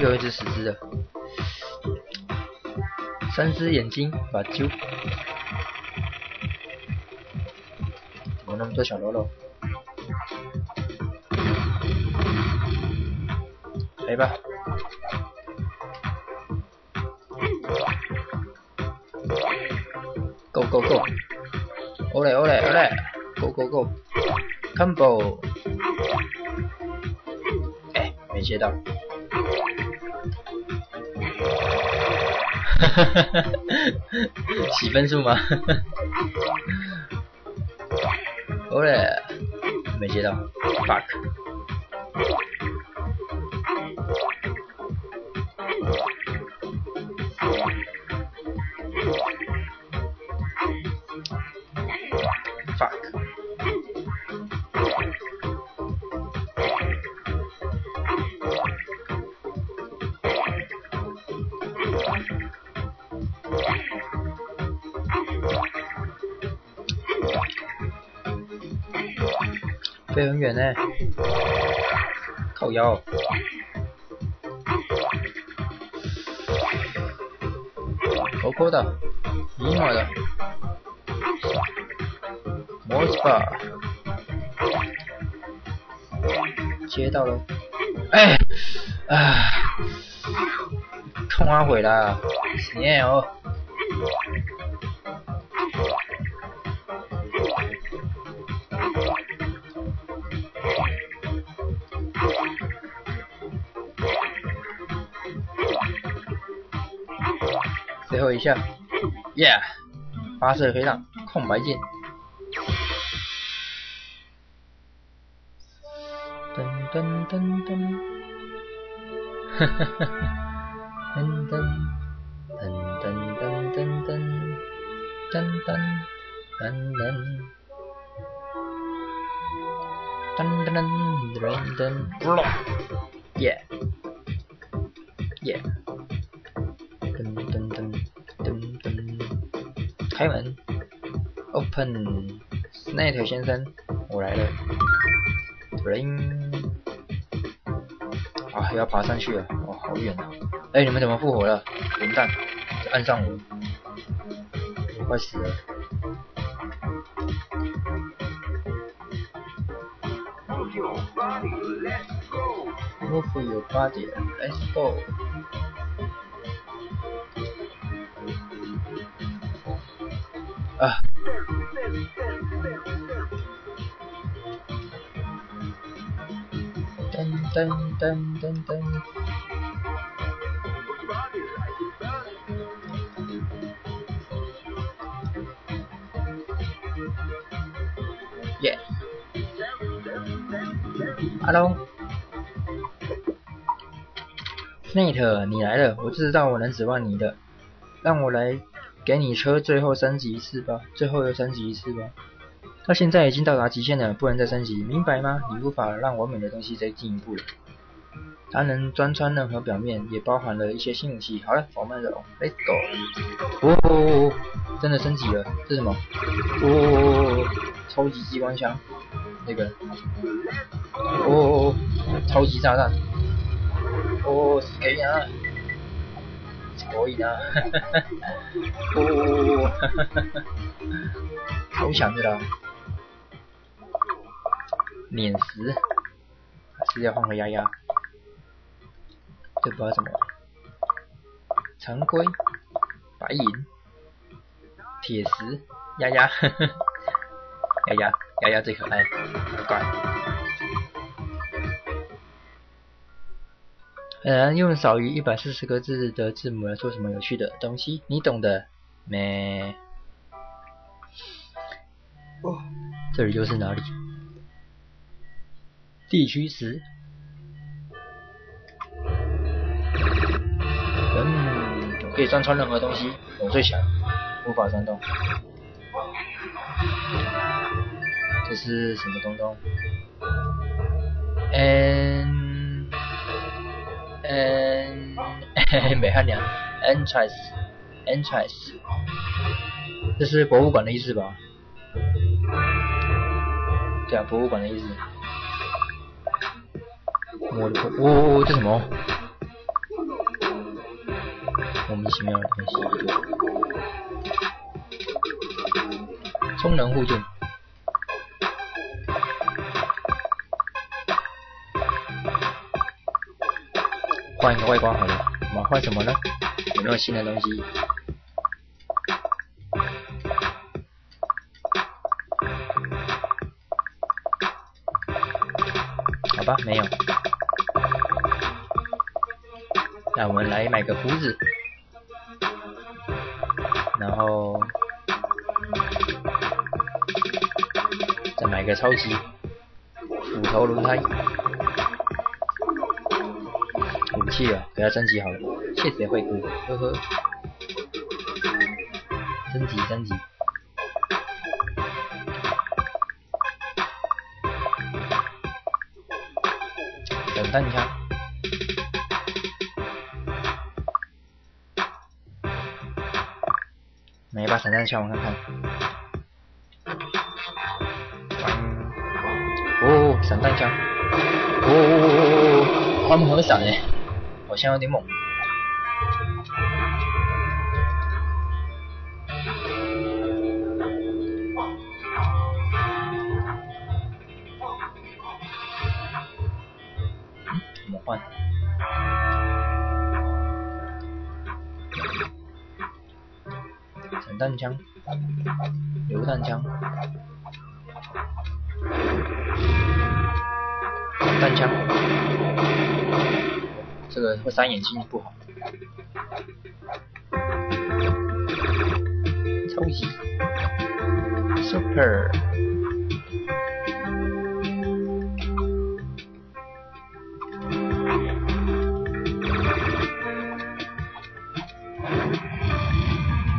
有一只死只的，三只眼睛把揪，怎么那么多小喽啰？来吧。洗分数吗？欧嘞，没接到，fuck！靠腰，高高的，尼玛的，摩斯吧，接到了，哎，啊，痛啊毁了，天哦。一下，Yeah，发射飞弹，空白键。噔噔噔噔，哈哈哈哈，噔噔。噔噔噔噔噔，噔噔。噔噔，噔噔噔噔噔，Yeah，Yeah。开门，Open，Snake 先生，我来了。Ring，啊，要爬上去了，哇，好远啊！哎，你们怎么复活了？混蛋，按上我，我快死了。Move your body，let's go。Move your body，let's go。啊！噔噔噔噔噔！耶！Hello，Nate，你来了，我知道我能指望你的，让我来。给你车最后升级一次吧，最后又升级一次吧。它现在已经到达极限了，不能再升级，明白吗？你无法让完美的东西再进一步了。它能钻穿任何表面，也包含了一些新武器。好了，我们走，Let's go。哦，真的升级了，这是什么？哦，超级机关枪，那个。哦，超级炸弹。哦，死给啊！可以的，哈哈哈，哦，哈哈哈哈，超强的啦，碾石，还是要换个丫丫，这不知道怎么，常规，白银，铁石，丫丫，丫丫，丫丫最可爱，乖。呃，用少于一百四十个字的字母来说什么有趣的东西，你懂的没？哦，这里又是哪里？地区十。嗯，可以钻穿任何东西，我最强，无法钻洞。这是什么东东？嗯。嗯，美汉娘，entrance，entrance，这是博物馆的意思吧？对啊，博物馆的意思。我的，哦，这什么？莫名其妙的东西。充能护盾。换一个外观好了，我们换什么呢？有没有新的东西？好吧，没有。那我们来买个胡子，然后再买个超级斧头轮胎。武器啊，给它升级好了，谢谢惠顾，呵呵。升级升级。散弹枪，买一把散弹枪，我看看。哦，散弹枪，哦哦哦哦哦，他们很闪诶，好像有点猛。弹枪，榴弹枪，这个会伤眼睛不好。超级，super。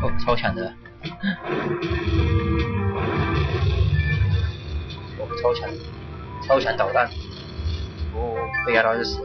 哦超强的，哦，超强，超强导弹，哦，被压到就死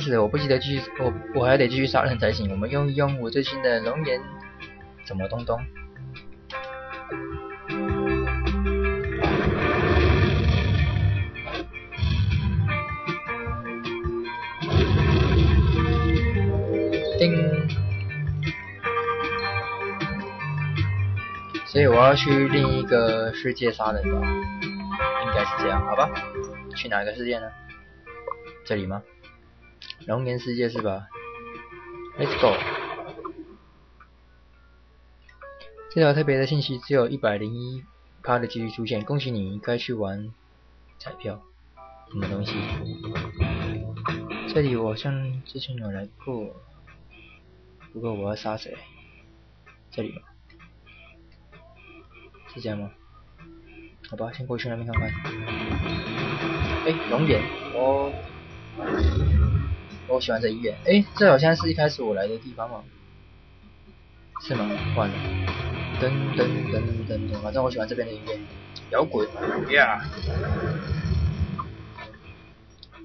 开始，我不记得继续，我我还得继续杀人才行。我们用一用我最新的龙岩，怎么东东？叮！所以我要去另一个世界杀人吧？应该是这样，好吧？去哪个世界呢？这里吗？龙岩世界是吧？Let's go。这条特别的信息只有一百零一趴的几率出现，恭喜你，该去玩彩票。什么东西？这里我像之前有来过，不过我要杀谁？这里吗？是这样吗？好吧，先过去那边看看。哎，龙岩，我。我喜欢这医院，哎，这好像是一开始我来的地方吗，是吗？换了，噔噔噔噔噔，反正我喜欢这边的音乐，摇滚，Yeah。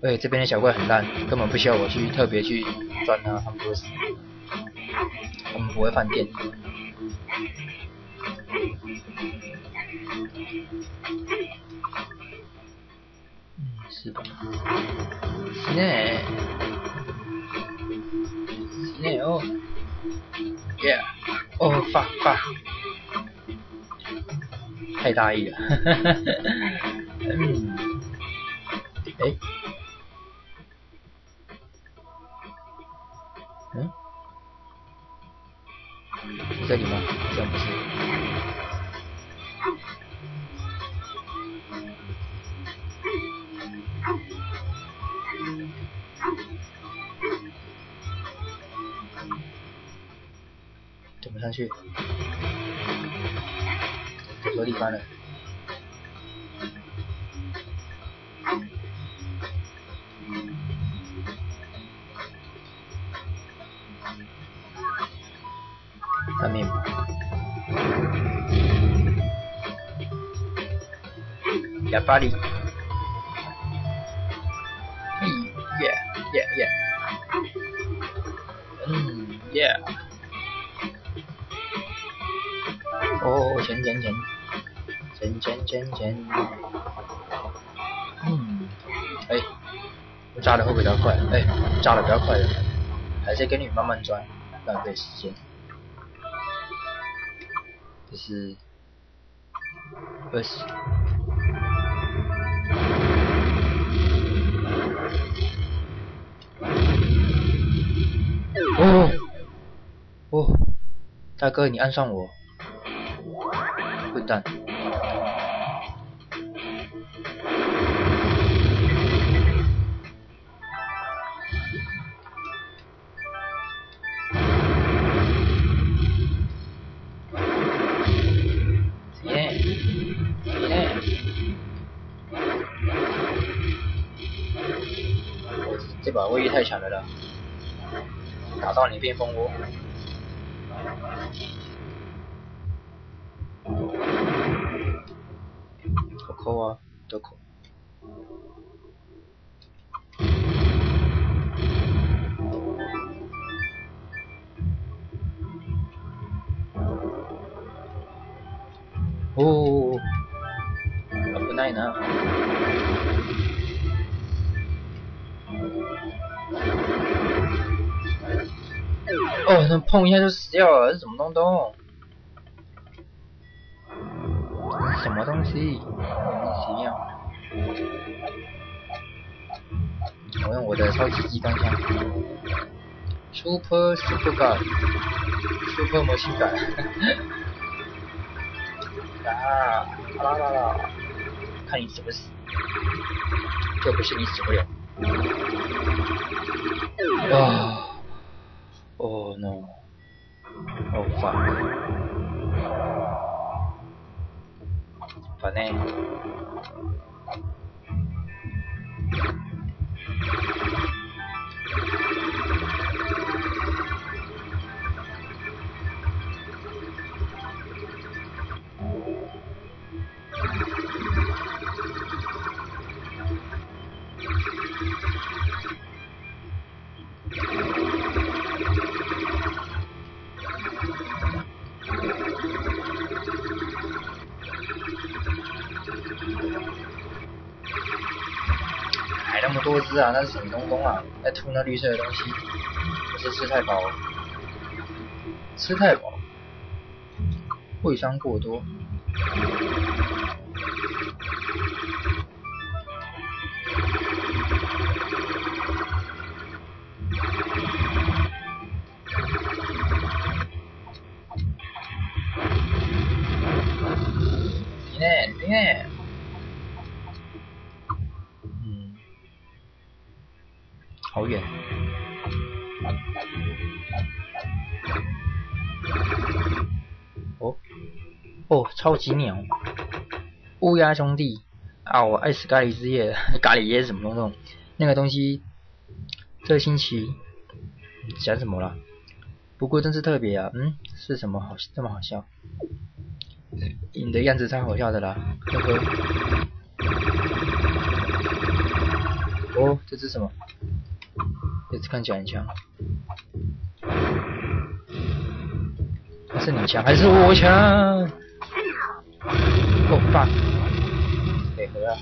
哎，这边的小怪很烂，根本不需要我去特别去钻它，他们不会死。我们不会放电。嗯，是吧？是呢。哦，Yeah，哦，发发，太大意了，哈哈哈哈嗯，哎，嗯，是这里吗？好像不是。上去，走错地方了。上面，哑巴里，哦，钱钱钱，钱钱钱钱，炸的会比较快，哎，炸的比较快的，还是跟你慢慢钻，浪费时间。这是二十。哦哦，大哥，你按上我，混蛋！一边蜂窝，碰一下就死掉了，是什么东东？什么东西？莫名其妙。我用我的超级机关枪，Super Super Gun，Super 魔性感。啊！啦啦啦！看你死不死？这不是你死不了。啊那是什么东东啊？在吐那绿色的东西，不是吃太饱，吃太饱，胃酸过多。你呢？你呢？好远。哦，哦，超级鸟，乌鸦兄弟啊！我爱死咖喱之夜，咖喱夜什么东东？那个东西，这个星期讲什么了？不过真是特别啊，嗯，是什么好这么好笑？你的样子太好笑的啦，呵呵。哦，这是什么？这次看起来很强。是你强还是我强？哦，爸，配合啊！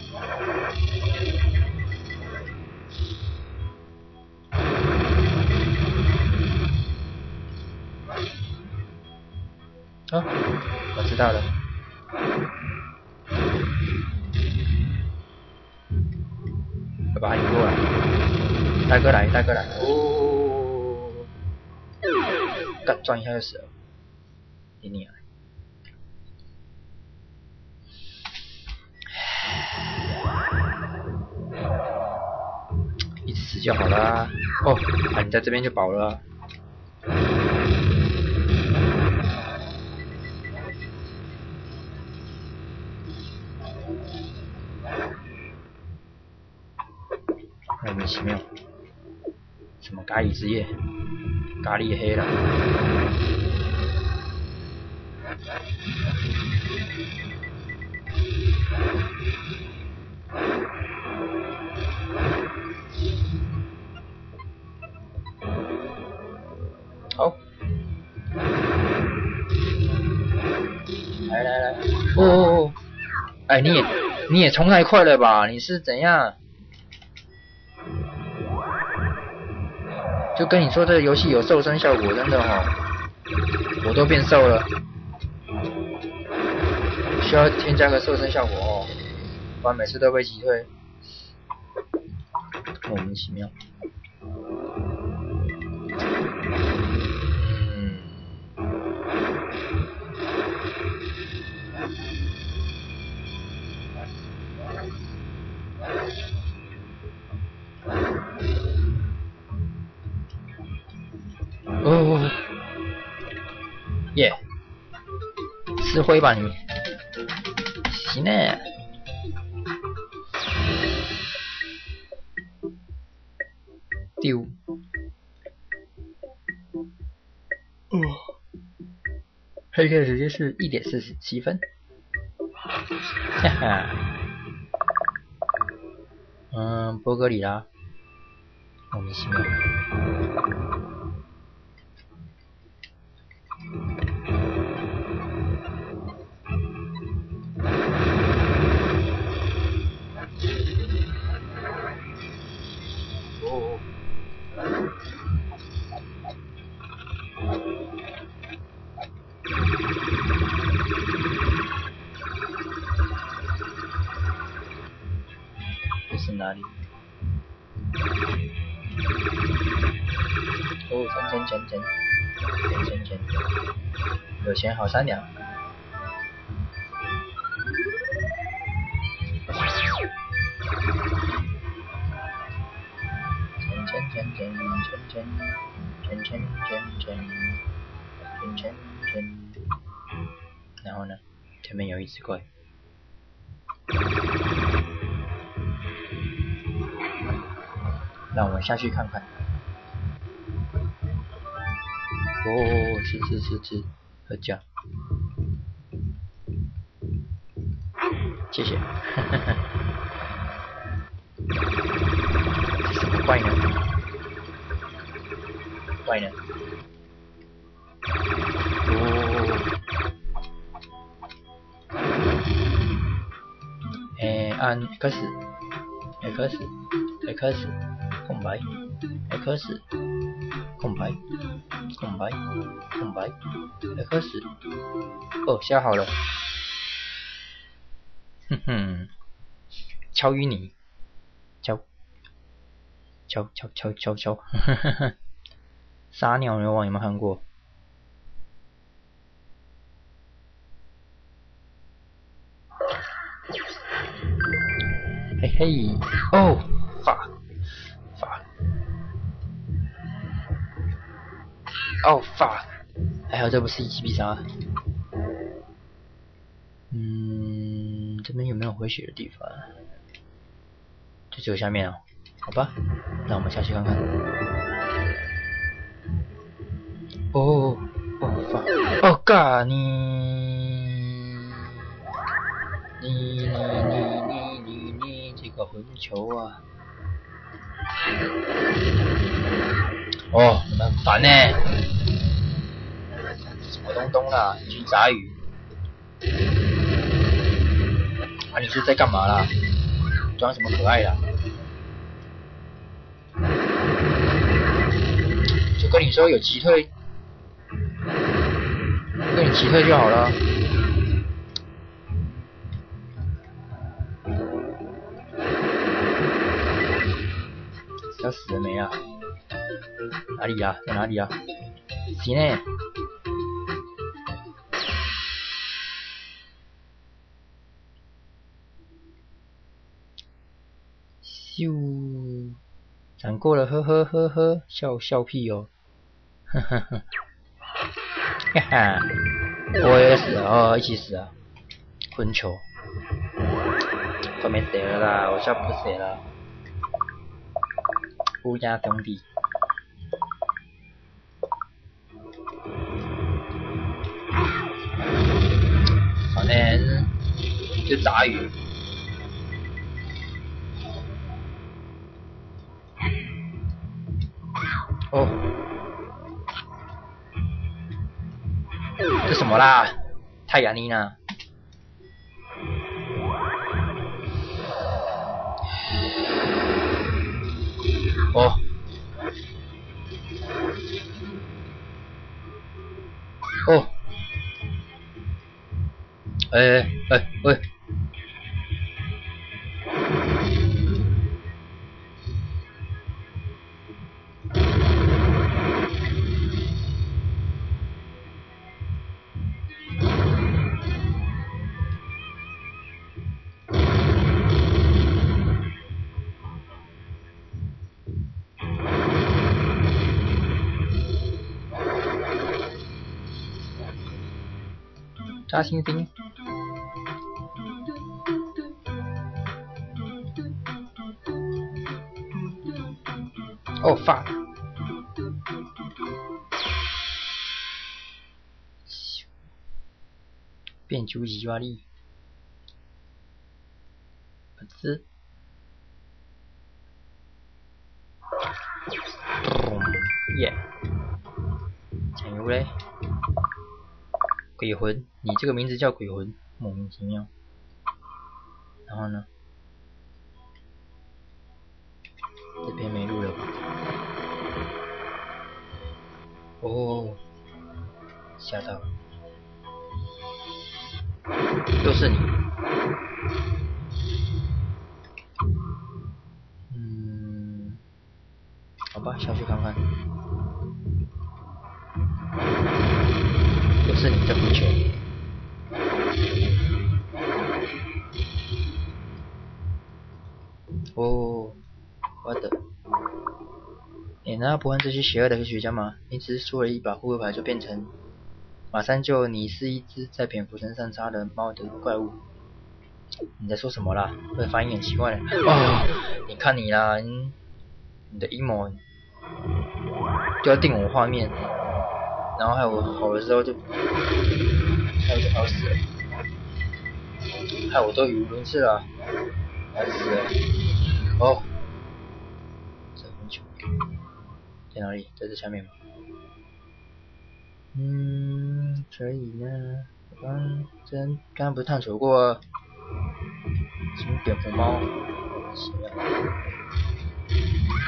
啊，我知道了。要把他引过来，大哥来，大哥来，哦，干撞一下就死了，给你啊！一直死就好了。哦，啊，你在这边就饱了。莫名其妙，什么咖喱之夜，咖喱黑了。好，来来来，哦哦哦，哎你也你也冲太快了吧？你是怎样？就跟你说这个游戏有瘦身效果，真的哈，我都变瘦了，需要添加个瘦身效果哦，不然每次都被击退，莫名其妙。哦，耶，吃灰吧你，行呢。第五，哦，黑客直接是一点四十七分，哈哈，嗯，波格里拉，莫名其妙。捡好三条。然后呢，前面有一只怪。那我们下去看看。哦，是是是是。喝酱，谢谢。什么怪呢？怪呢？哦。哎，按开始，开始，开始。空白，X，空白，空白，空白，X，哦，下好了，哼哼，敲淤泥，敲，敲敲敲敲敲，哈哈哈，撒尿牛王有没有看过？嘿嘿，哦，发。哦，fuck！还好这不是一击必杀。嗯，这边有没有回血的地方？就只有下面哦。好吧，那我们下去看看。哦，哦，fuck！哦，god！你，你你你你你你这个混球啊！哦，很烦呢。什么东东啦？去杂鱼？啊，你是在干嘛啦？装什么可爱呀？就跟你说有击退，跟你击退就好了。要死了没啊？哪里呀？在哪里呀？行呢。咻，闪过了，呵呵呵呵，笑笑屁哦，呵呵呵，哈哈，我也死哦，一起死啊，混球，快没死了啦，我笑不死了，乌鸦兄弟。就打鱼。哦。这什么啦？太阳呢？哦。哦。哎哎哎喂抓星星。哦，fuck！变球击发力，粉丝，魂，你这个名字叫鬼魂，莫名其妙。然后呢？这边没路了吧？哦，吓到了，又是你。嗯，好吧，下去看看。难道不恨这些邪恶的科学家吗？你只是出了一把扑克牌，就变成马上就你是一只在蝙蝠身上插的猫的怪物。你在说什么啦？这发音很奇怪。哦，你看你啦，你的阴谋就要定我画面。然后还有好的时候就，还有就好死了，害我都语无伦次了，烦死了。在哪里？在这下面吗？嗯，所以呢，我刚刚刚不是探索过什么蝙蝠猫？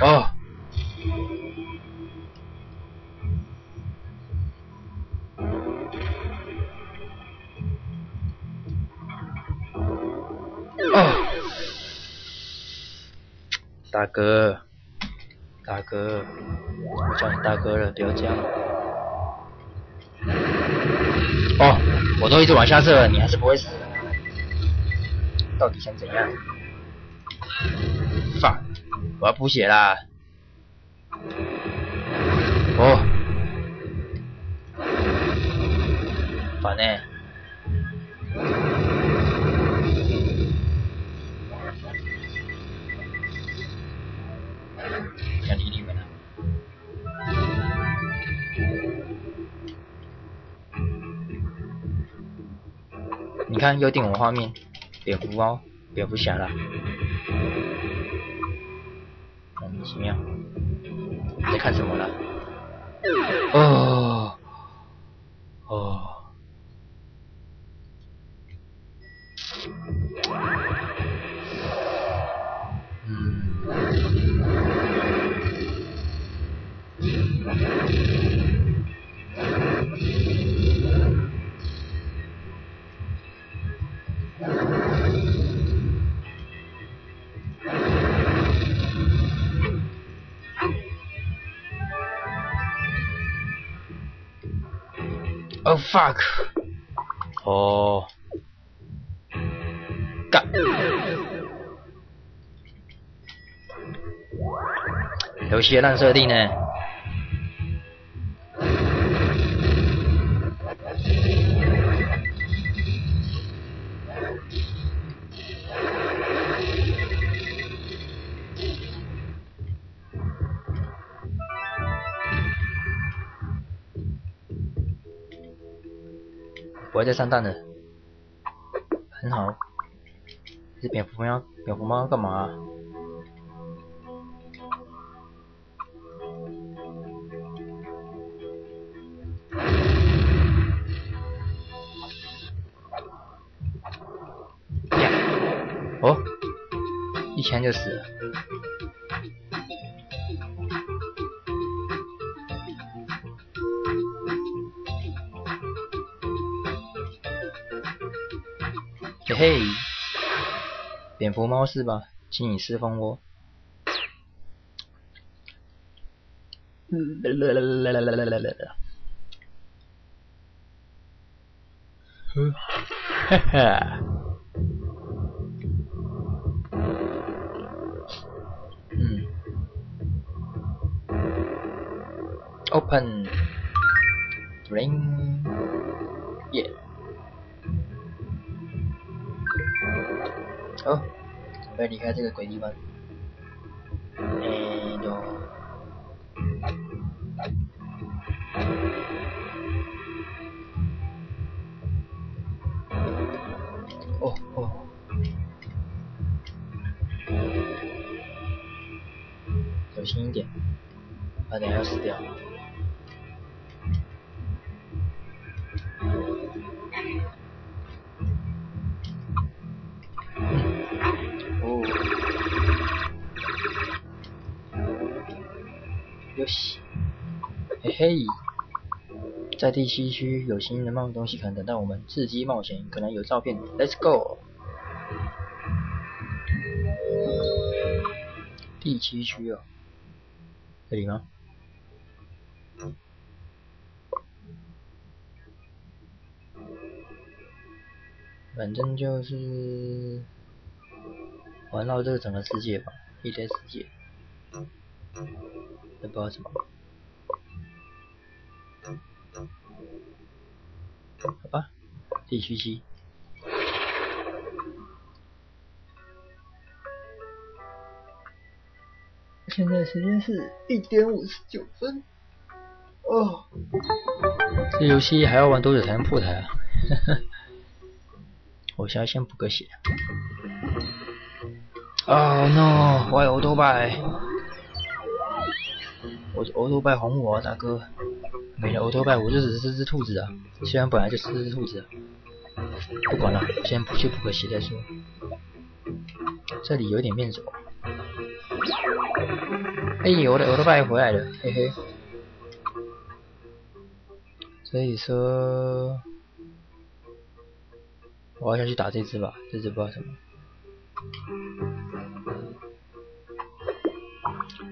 哦。大哥，大哥，我叫你大哥了，不要这样。哦，我都一直往下射，你还是不会死。到底想怎样？放，我要补血啦。哦，烦呢。看，又定我画面，蝙蝠猫，蝙蝠侠了，莫名其妙，你在看什么了？哦。fuck！哦，干！游戏烂设定呢？上当了，很好。这蝙蝠猫，蝙蝠猫干嘛？哦，一枪就死。嘿嘿，蝙蝠猫是吧？请你释放我。啦啦啦啦啦啦啦啦啦！哈哈。嗯。Open. 离开这个鬼地方。哎呦！哦哦！小心一点，差点要死掉。嘿，在第七区有新的冒东西，可能等待我们刺激冒险，可能有照片，Let's go。第七区哦，这里吗？反正就是环绕这个整个世界吧，一堆世界。也不知道什么，好吧，继续吸。现在时间是一点五十九分。哦，这游戏还要玩多久才能破台啊？我先先补个血。Oh no！我有多拜。我欧多拜哄我，大哥，没了欧头拜，我就只是只兔子啊，虽然本来就是只兔子，不管了，先不去补个血再说。这里有点面熟，哎，我的欧头拜回来了，嘿嘿。所以说，我好想去打这只吧，这只不知道什么。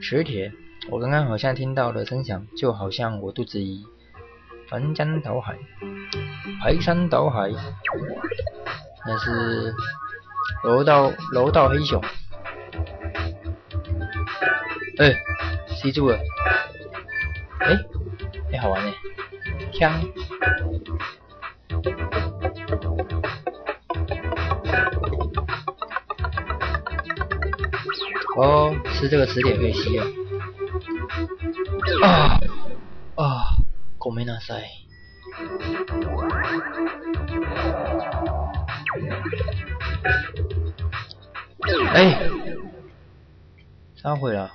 磁铁。我刚刚好像听到了声响，就好像我肚子里翻江倒海、排山倒海，那是楼道楼道黑熊。哎，吸住了！哎，哎，好玩呢，枪。哦，吃这个磁铁可以吸啊。啊啊！ごめんなさい。哎、欸，他回了。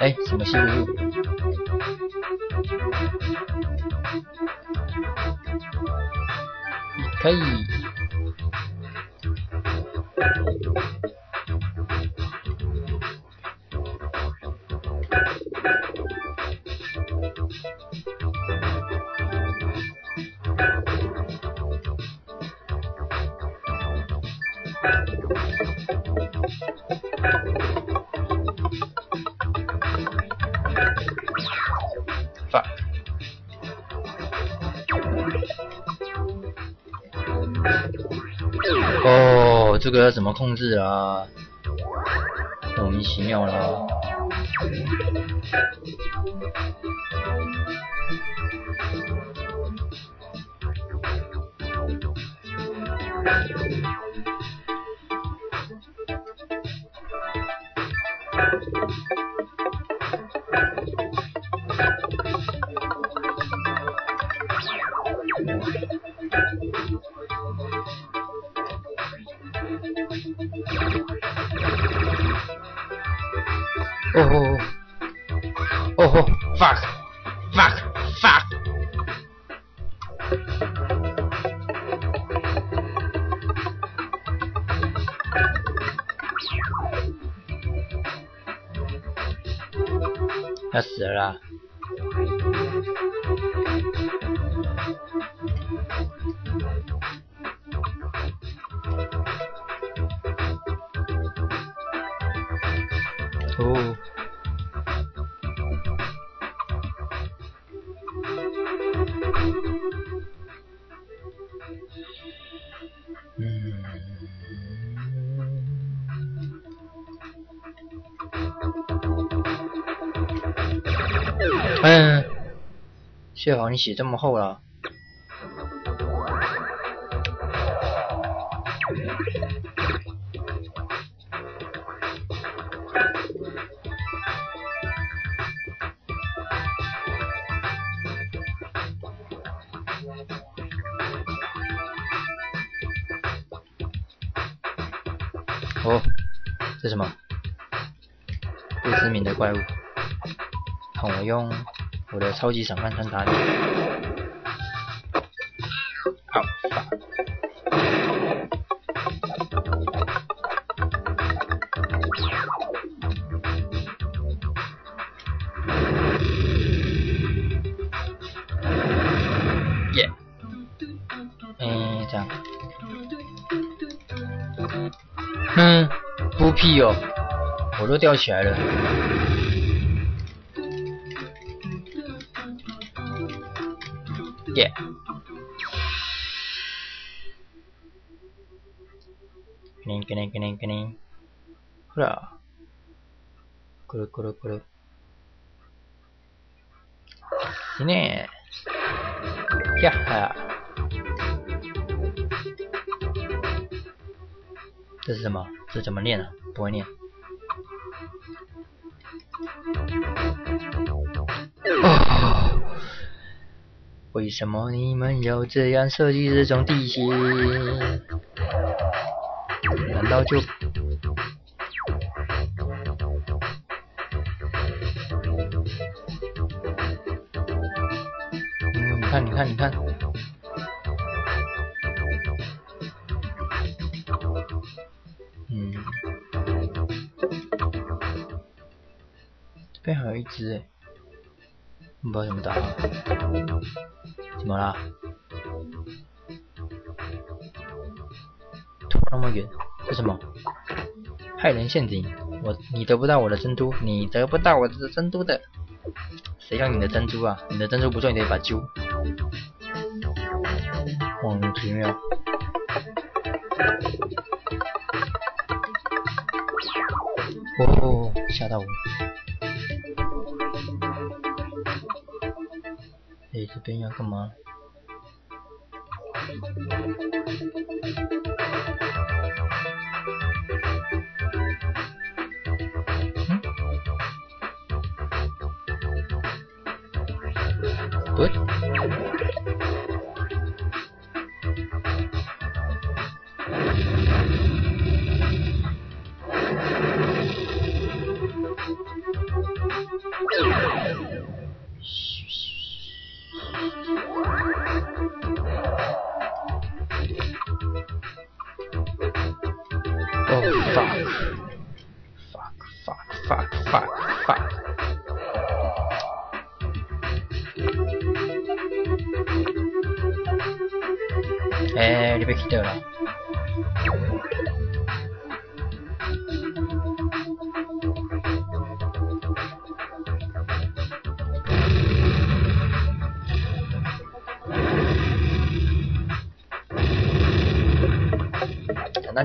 哎、什么新物？可以。怎么控制啊？莫名其妙啦。幸好你写这么厚了。哦，这什么？不知名的怪物。看我用我的超级闪光弹打你。好，耶。嗯，这样。嗯，不屁哦，我都吊起来了。咕噜咕噜，今天呀。这是什么？这怎么念啊？不会念。为什么你们要这样设计这种地形？难道就……你看，嗯。这边还有一只哎，不知道怎么打。怎么啦？拖那么远，是什么？害人陷阱！我你得不到我的珍珠，你得不到我的珍珠的。谁要你的珍珠啊？你的珍珠不重要，你得把揪。莫名其妙。哦，吓到我。哎，这边要干嘛？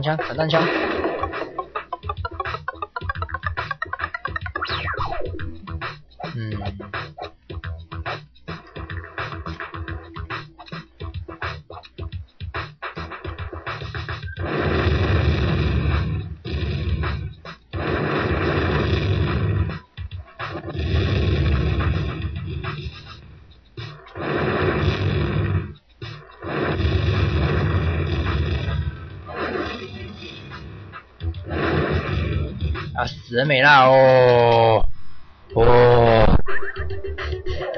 弹枪，散弹枪。死人没啦哦哦，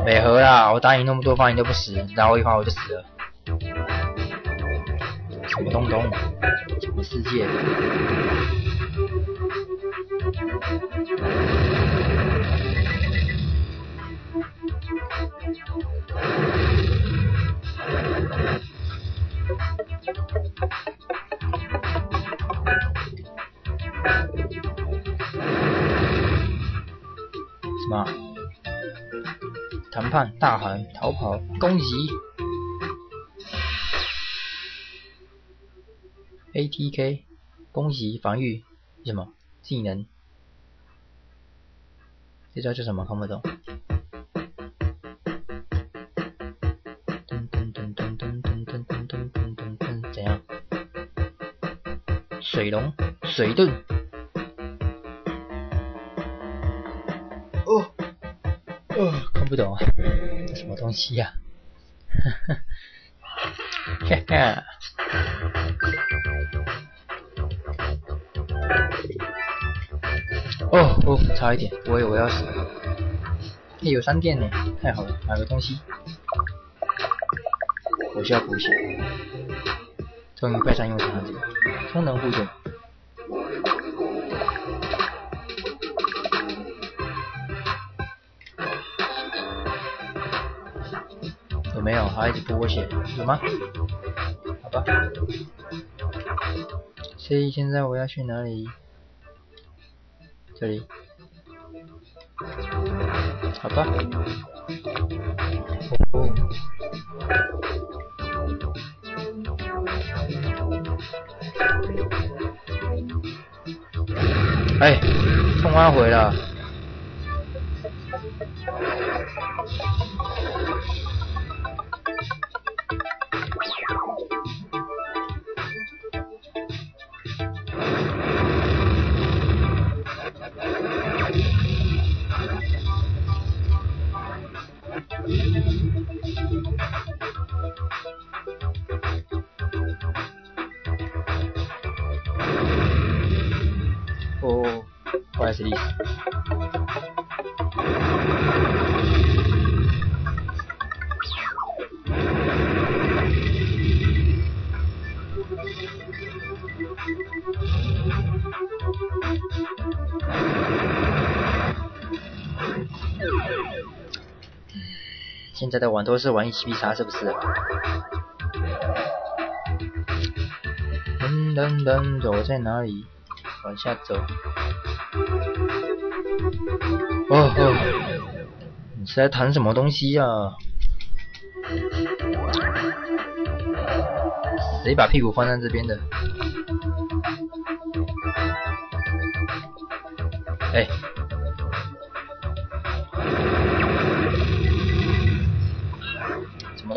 没合啦！我打你那么多发你都不死，然后一发我就死了。什么东东？什么世界？ATK 攻击防御什么技能？这招叫什么？看不懂。噔噔噔噔噔噔噔噔噔噔噔，怎样？水龙水遁。哦，哦，看不懂啊，这什么东西呀、哈哈，哈哈。哦哦，差一点，我以为我要死了。有商店呢，太好了，买个东西。我需要补血，终于派上用场了。充能护盾。有没有？还一直补我血？有吗？好吧。所以现在我要去哪里？这里，好吧。哦。哎，冲阿回了。都是玩一七必杀，是不是？噔噔噔，走在哪里？往下走。哦哦，你是在谈什么东西呀？谁把屁股放在这边的？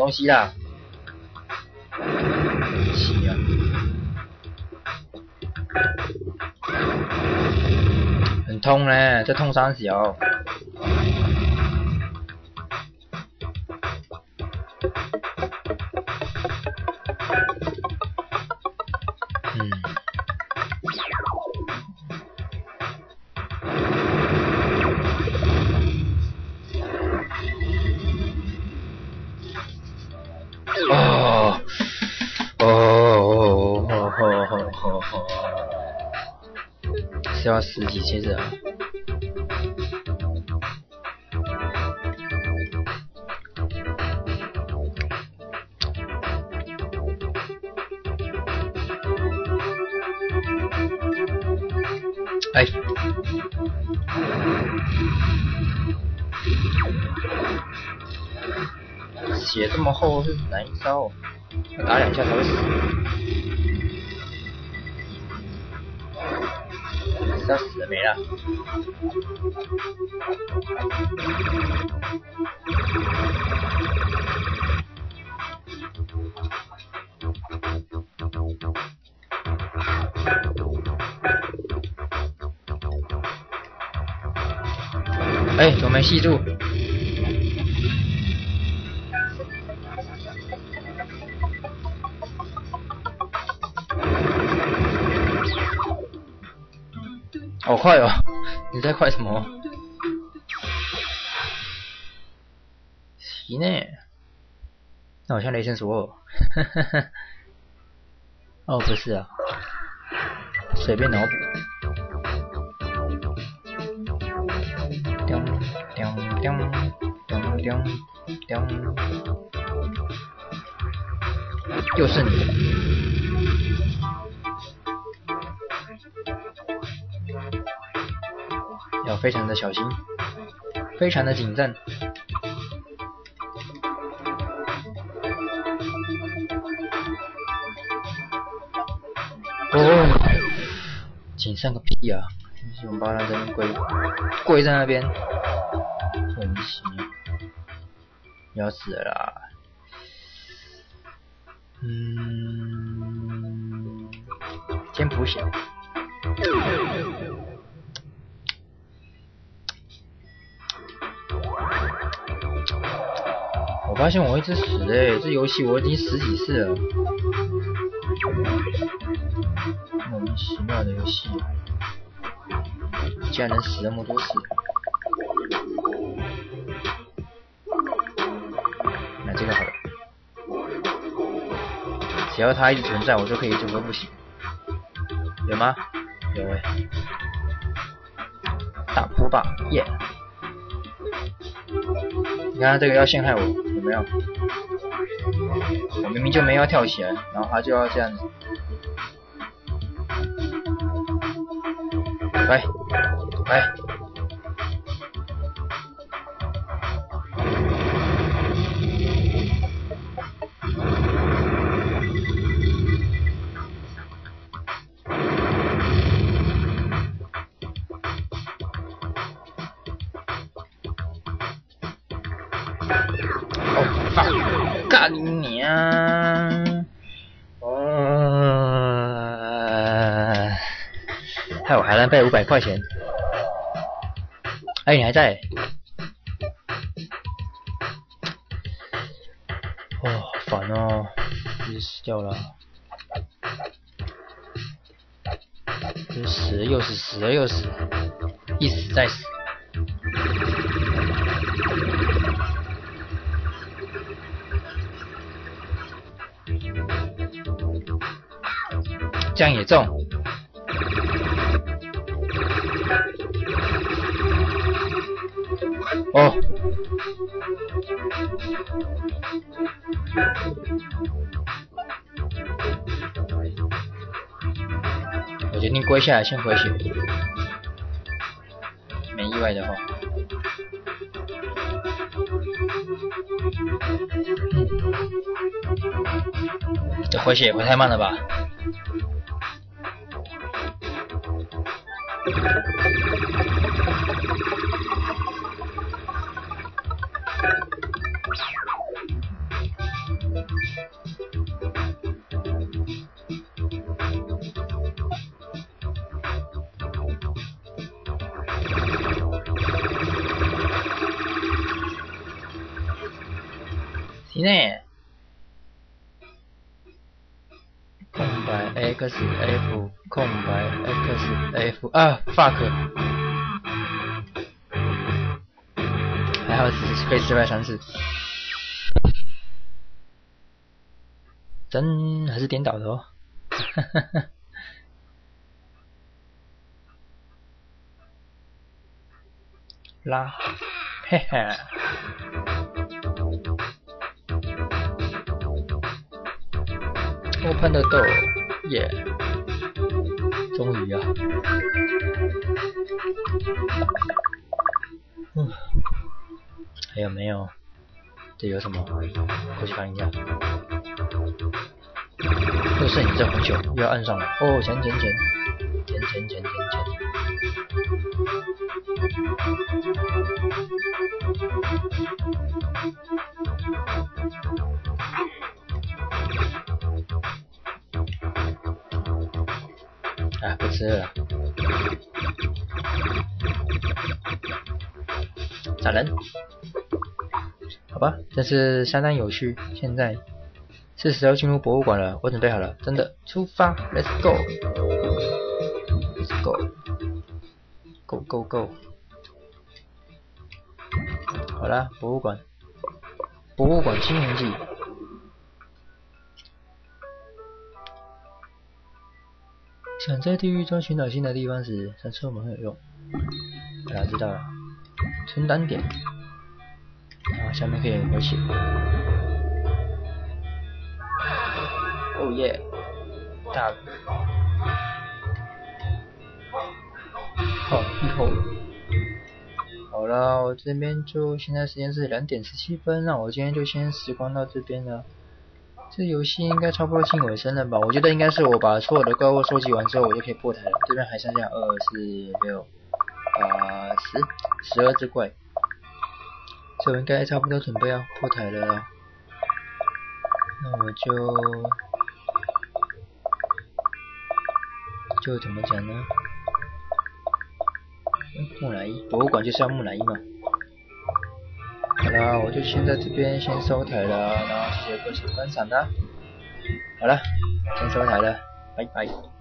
东西啦。是啊。很痛呢，这痛三哦。接着？哎，血这么厚是哪一招？打两下才会死。要死了没了。哎，怎么没吸住？快哦！你在快什么？行呢。那好像雷神索尔。哦，不是啊，随便脑补。叮叮叮叮叮叮，又是你。非常的小心。非常的谨慎。哦，谨慎个屁啊！熊猫在那边跪，跪在那边，要死了！嗯，先补血。我发现我一直死哎，这游戏我已经死几次了，莫名其妙的游戏。竟然能死那么多次！那这个好了，只要它一直存在，我就可以走个不行。有吗？有哎！大波霸，耶！你看这个要陷害我，有没有？我明明就没有跳起来，然后他就要这样子。来。哎！五百块钱。哎，你还在？哦，烦哦，一直死掉了，死又死，死又死，一死再死，这样也中。我决定跪下来先回血，没意外的话，这回血也不太慢了吧？啊 fuck 还好只是被失败三次真还是颠倒头哈哈哈拉嘿嘿 open the door yeah 终于啊，嗯，还有没有？这有什么？过去看一下。又是你这红球，又要按上了。哦，钱钱钱，钱钱钱钱钱。啊，不吃了，打人，好吧，这是相当有趣。现在是时候进入博物馆了，我准备好了，真的，出发，Let's go，Let's go，Go Go Go，好了，博物馆，博物馆青年记。想在地狱中寻找新的地方时，上车门有用。大家知道了，存档点，然后下面可以有写。哦耶，大，好，以后，好了，我这边就现在时间是两点十七分，那我今天就先时光到这边了。这游戏应该差不多近尾声了吧？我觉得应该是我把所有的怪物收集完之后，我就可以破台了。这边还剩下二四六八十十二只怪，这应该差不多准备要破台了啦。那我就就怎么讲呢？木乃伊博物馆就是要木乃伊嘛。好了，我就先在这边先收台了，然后谢谢各位观赏的。好了，先收台了，拜拜。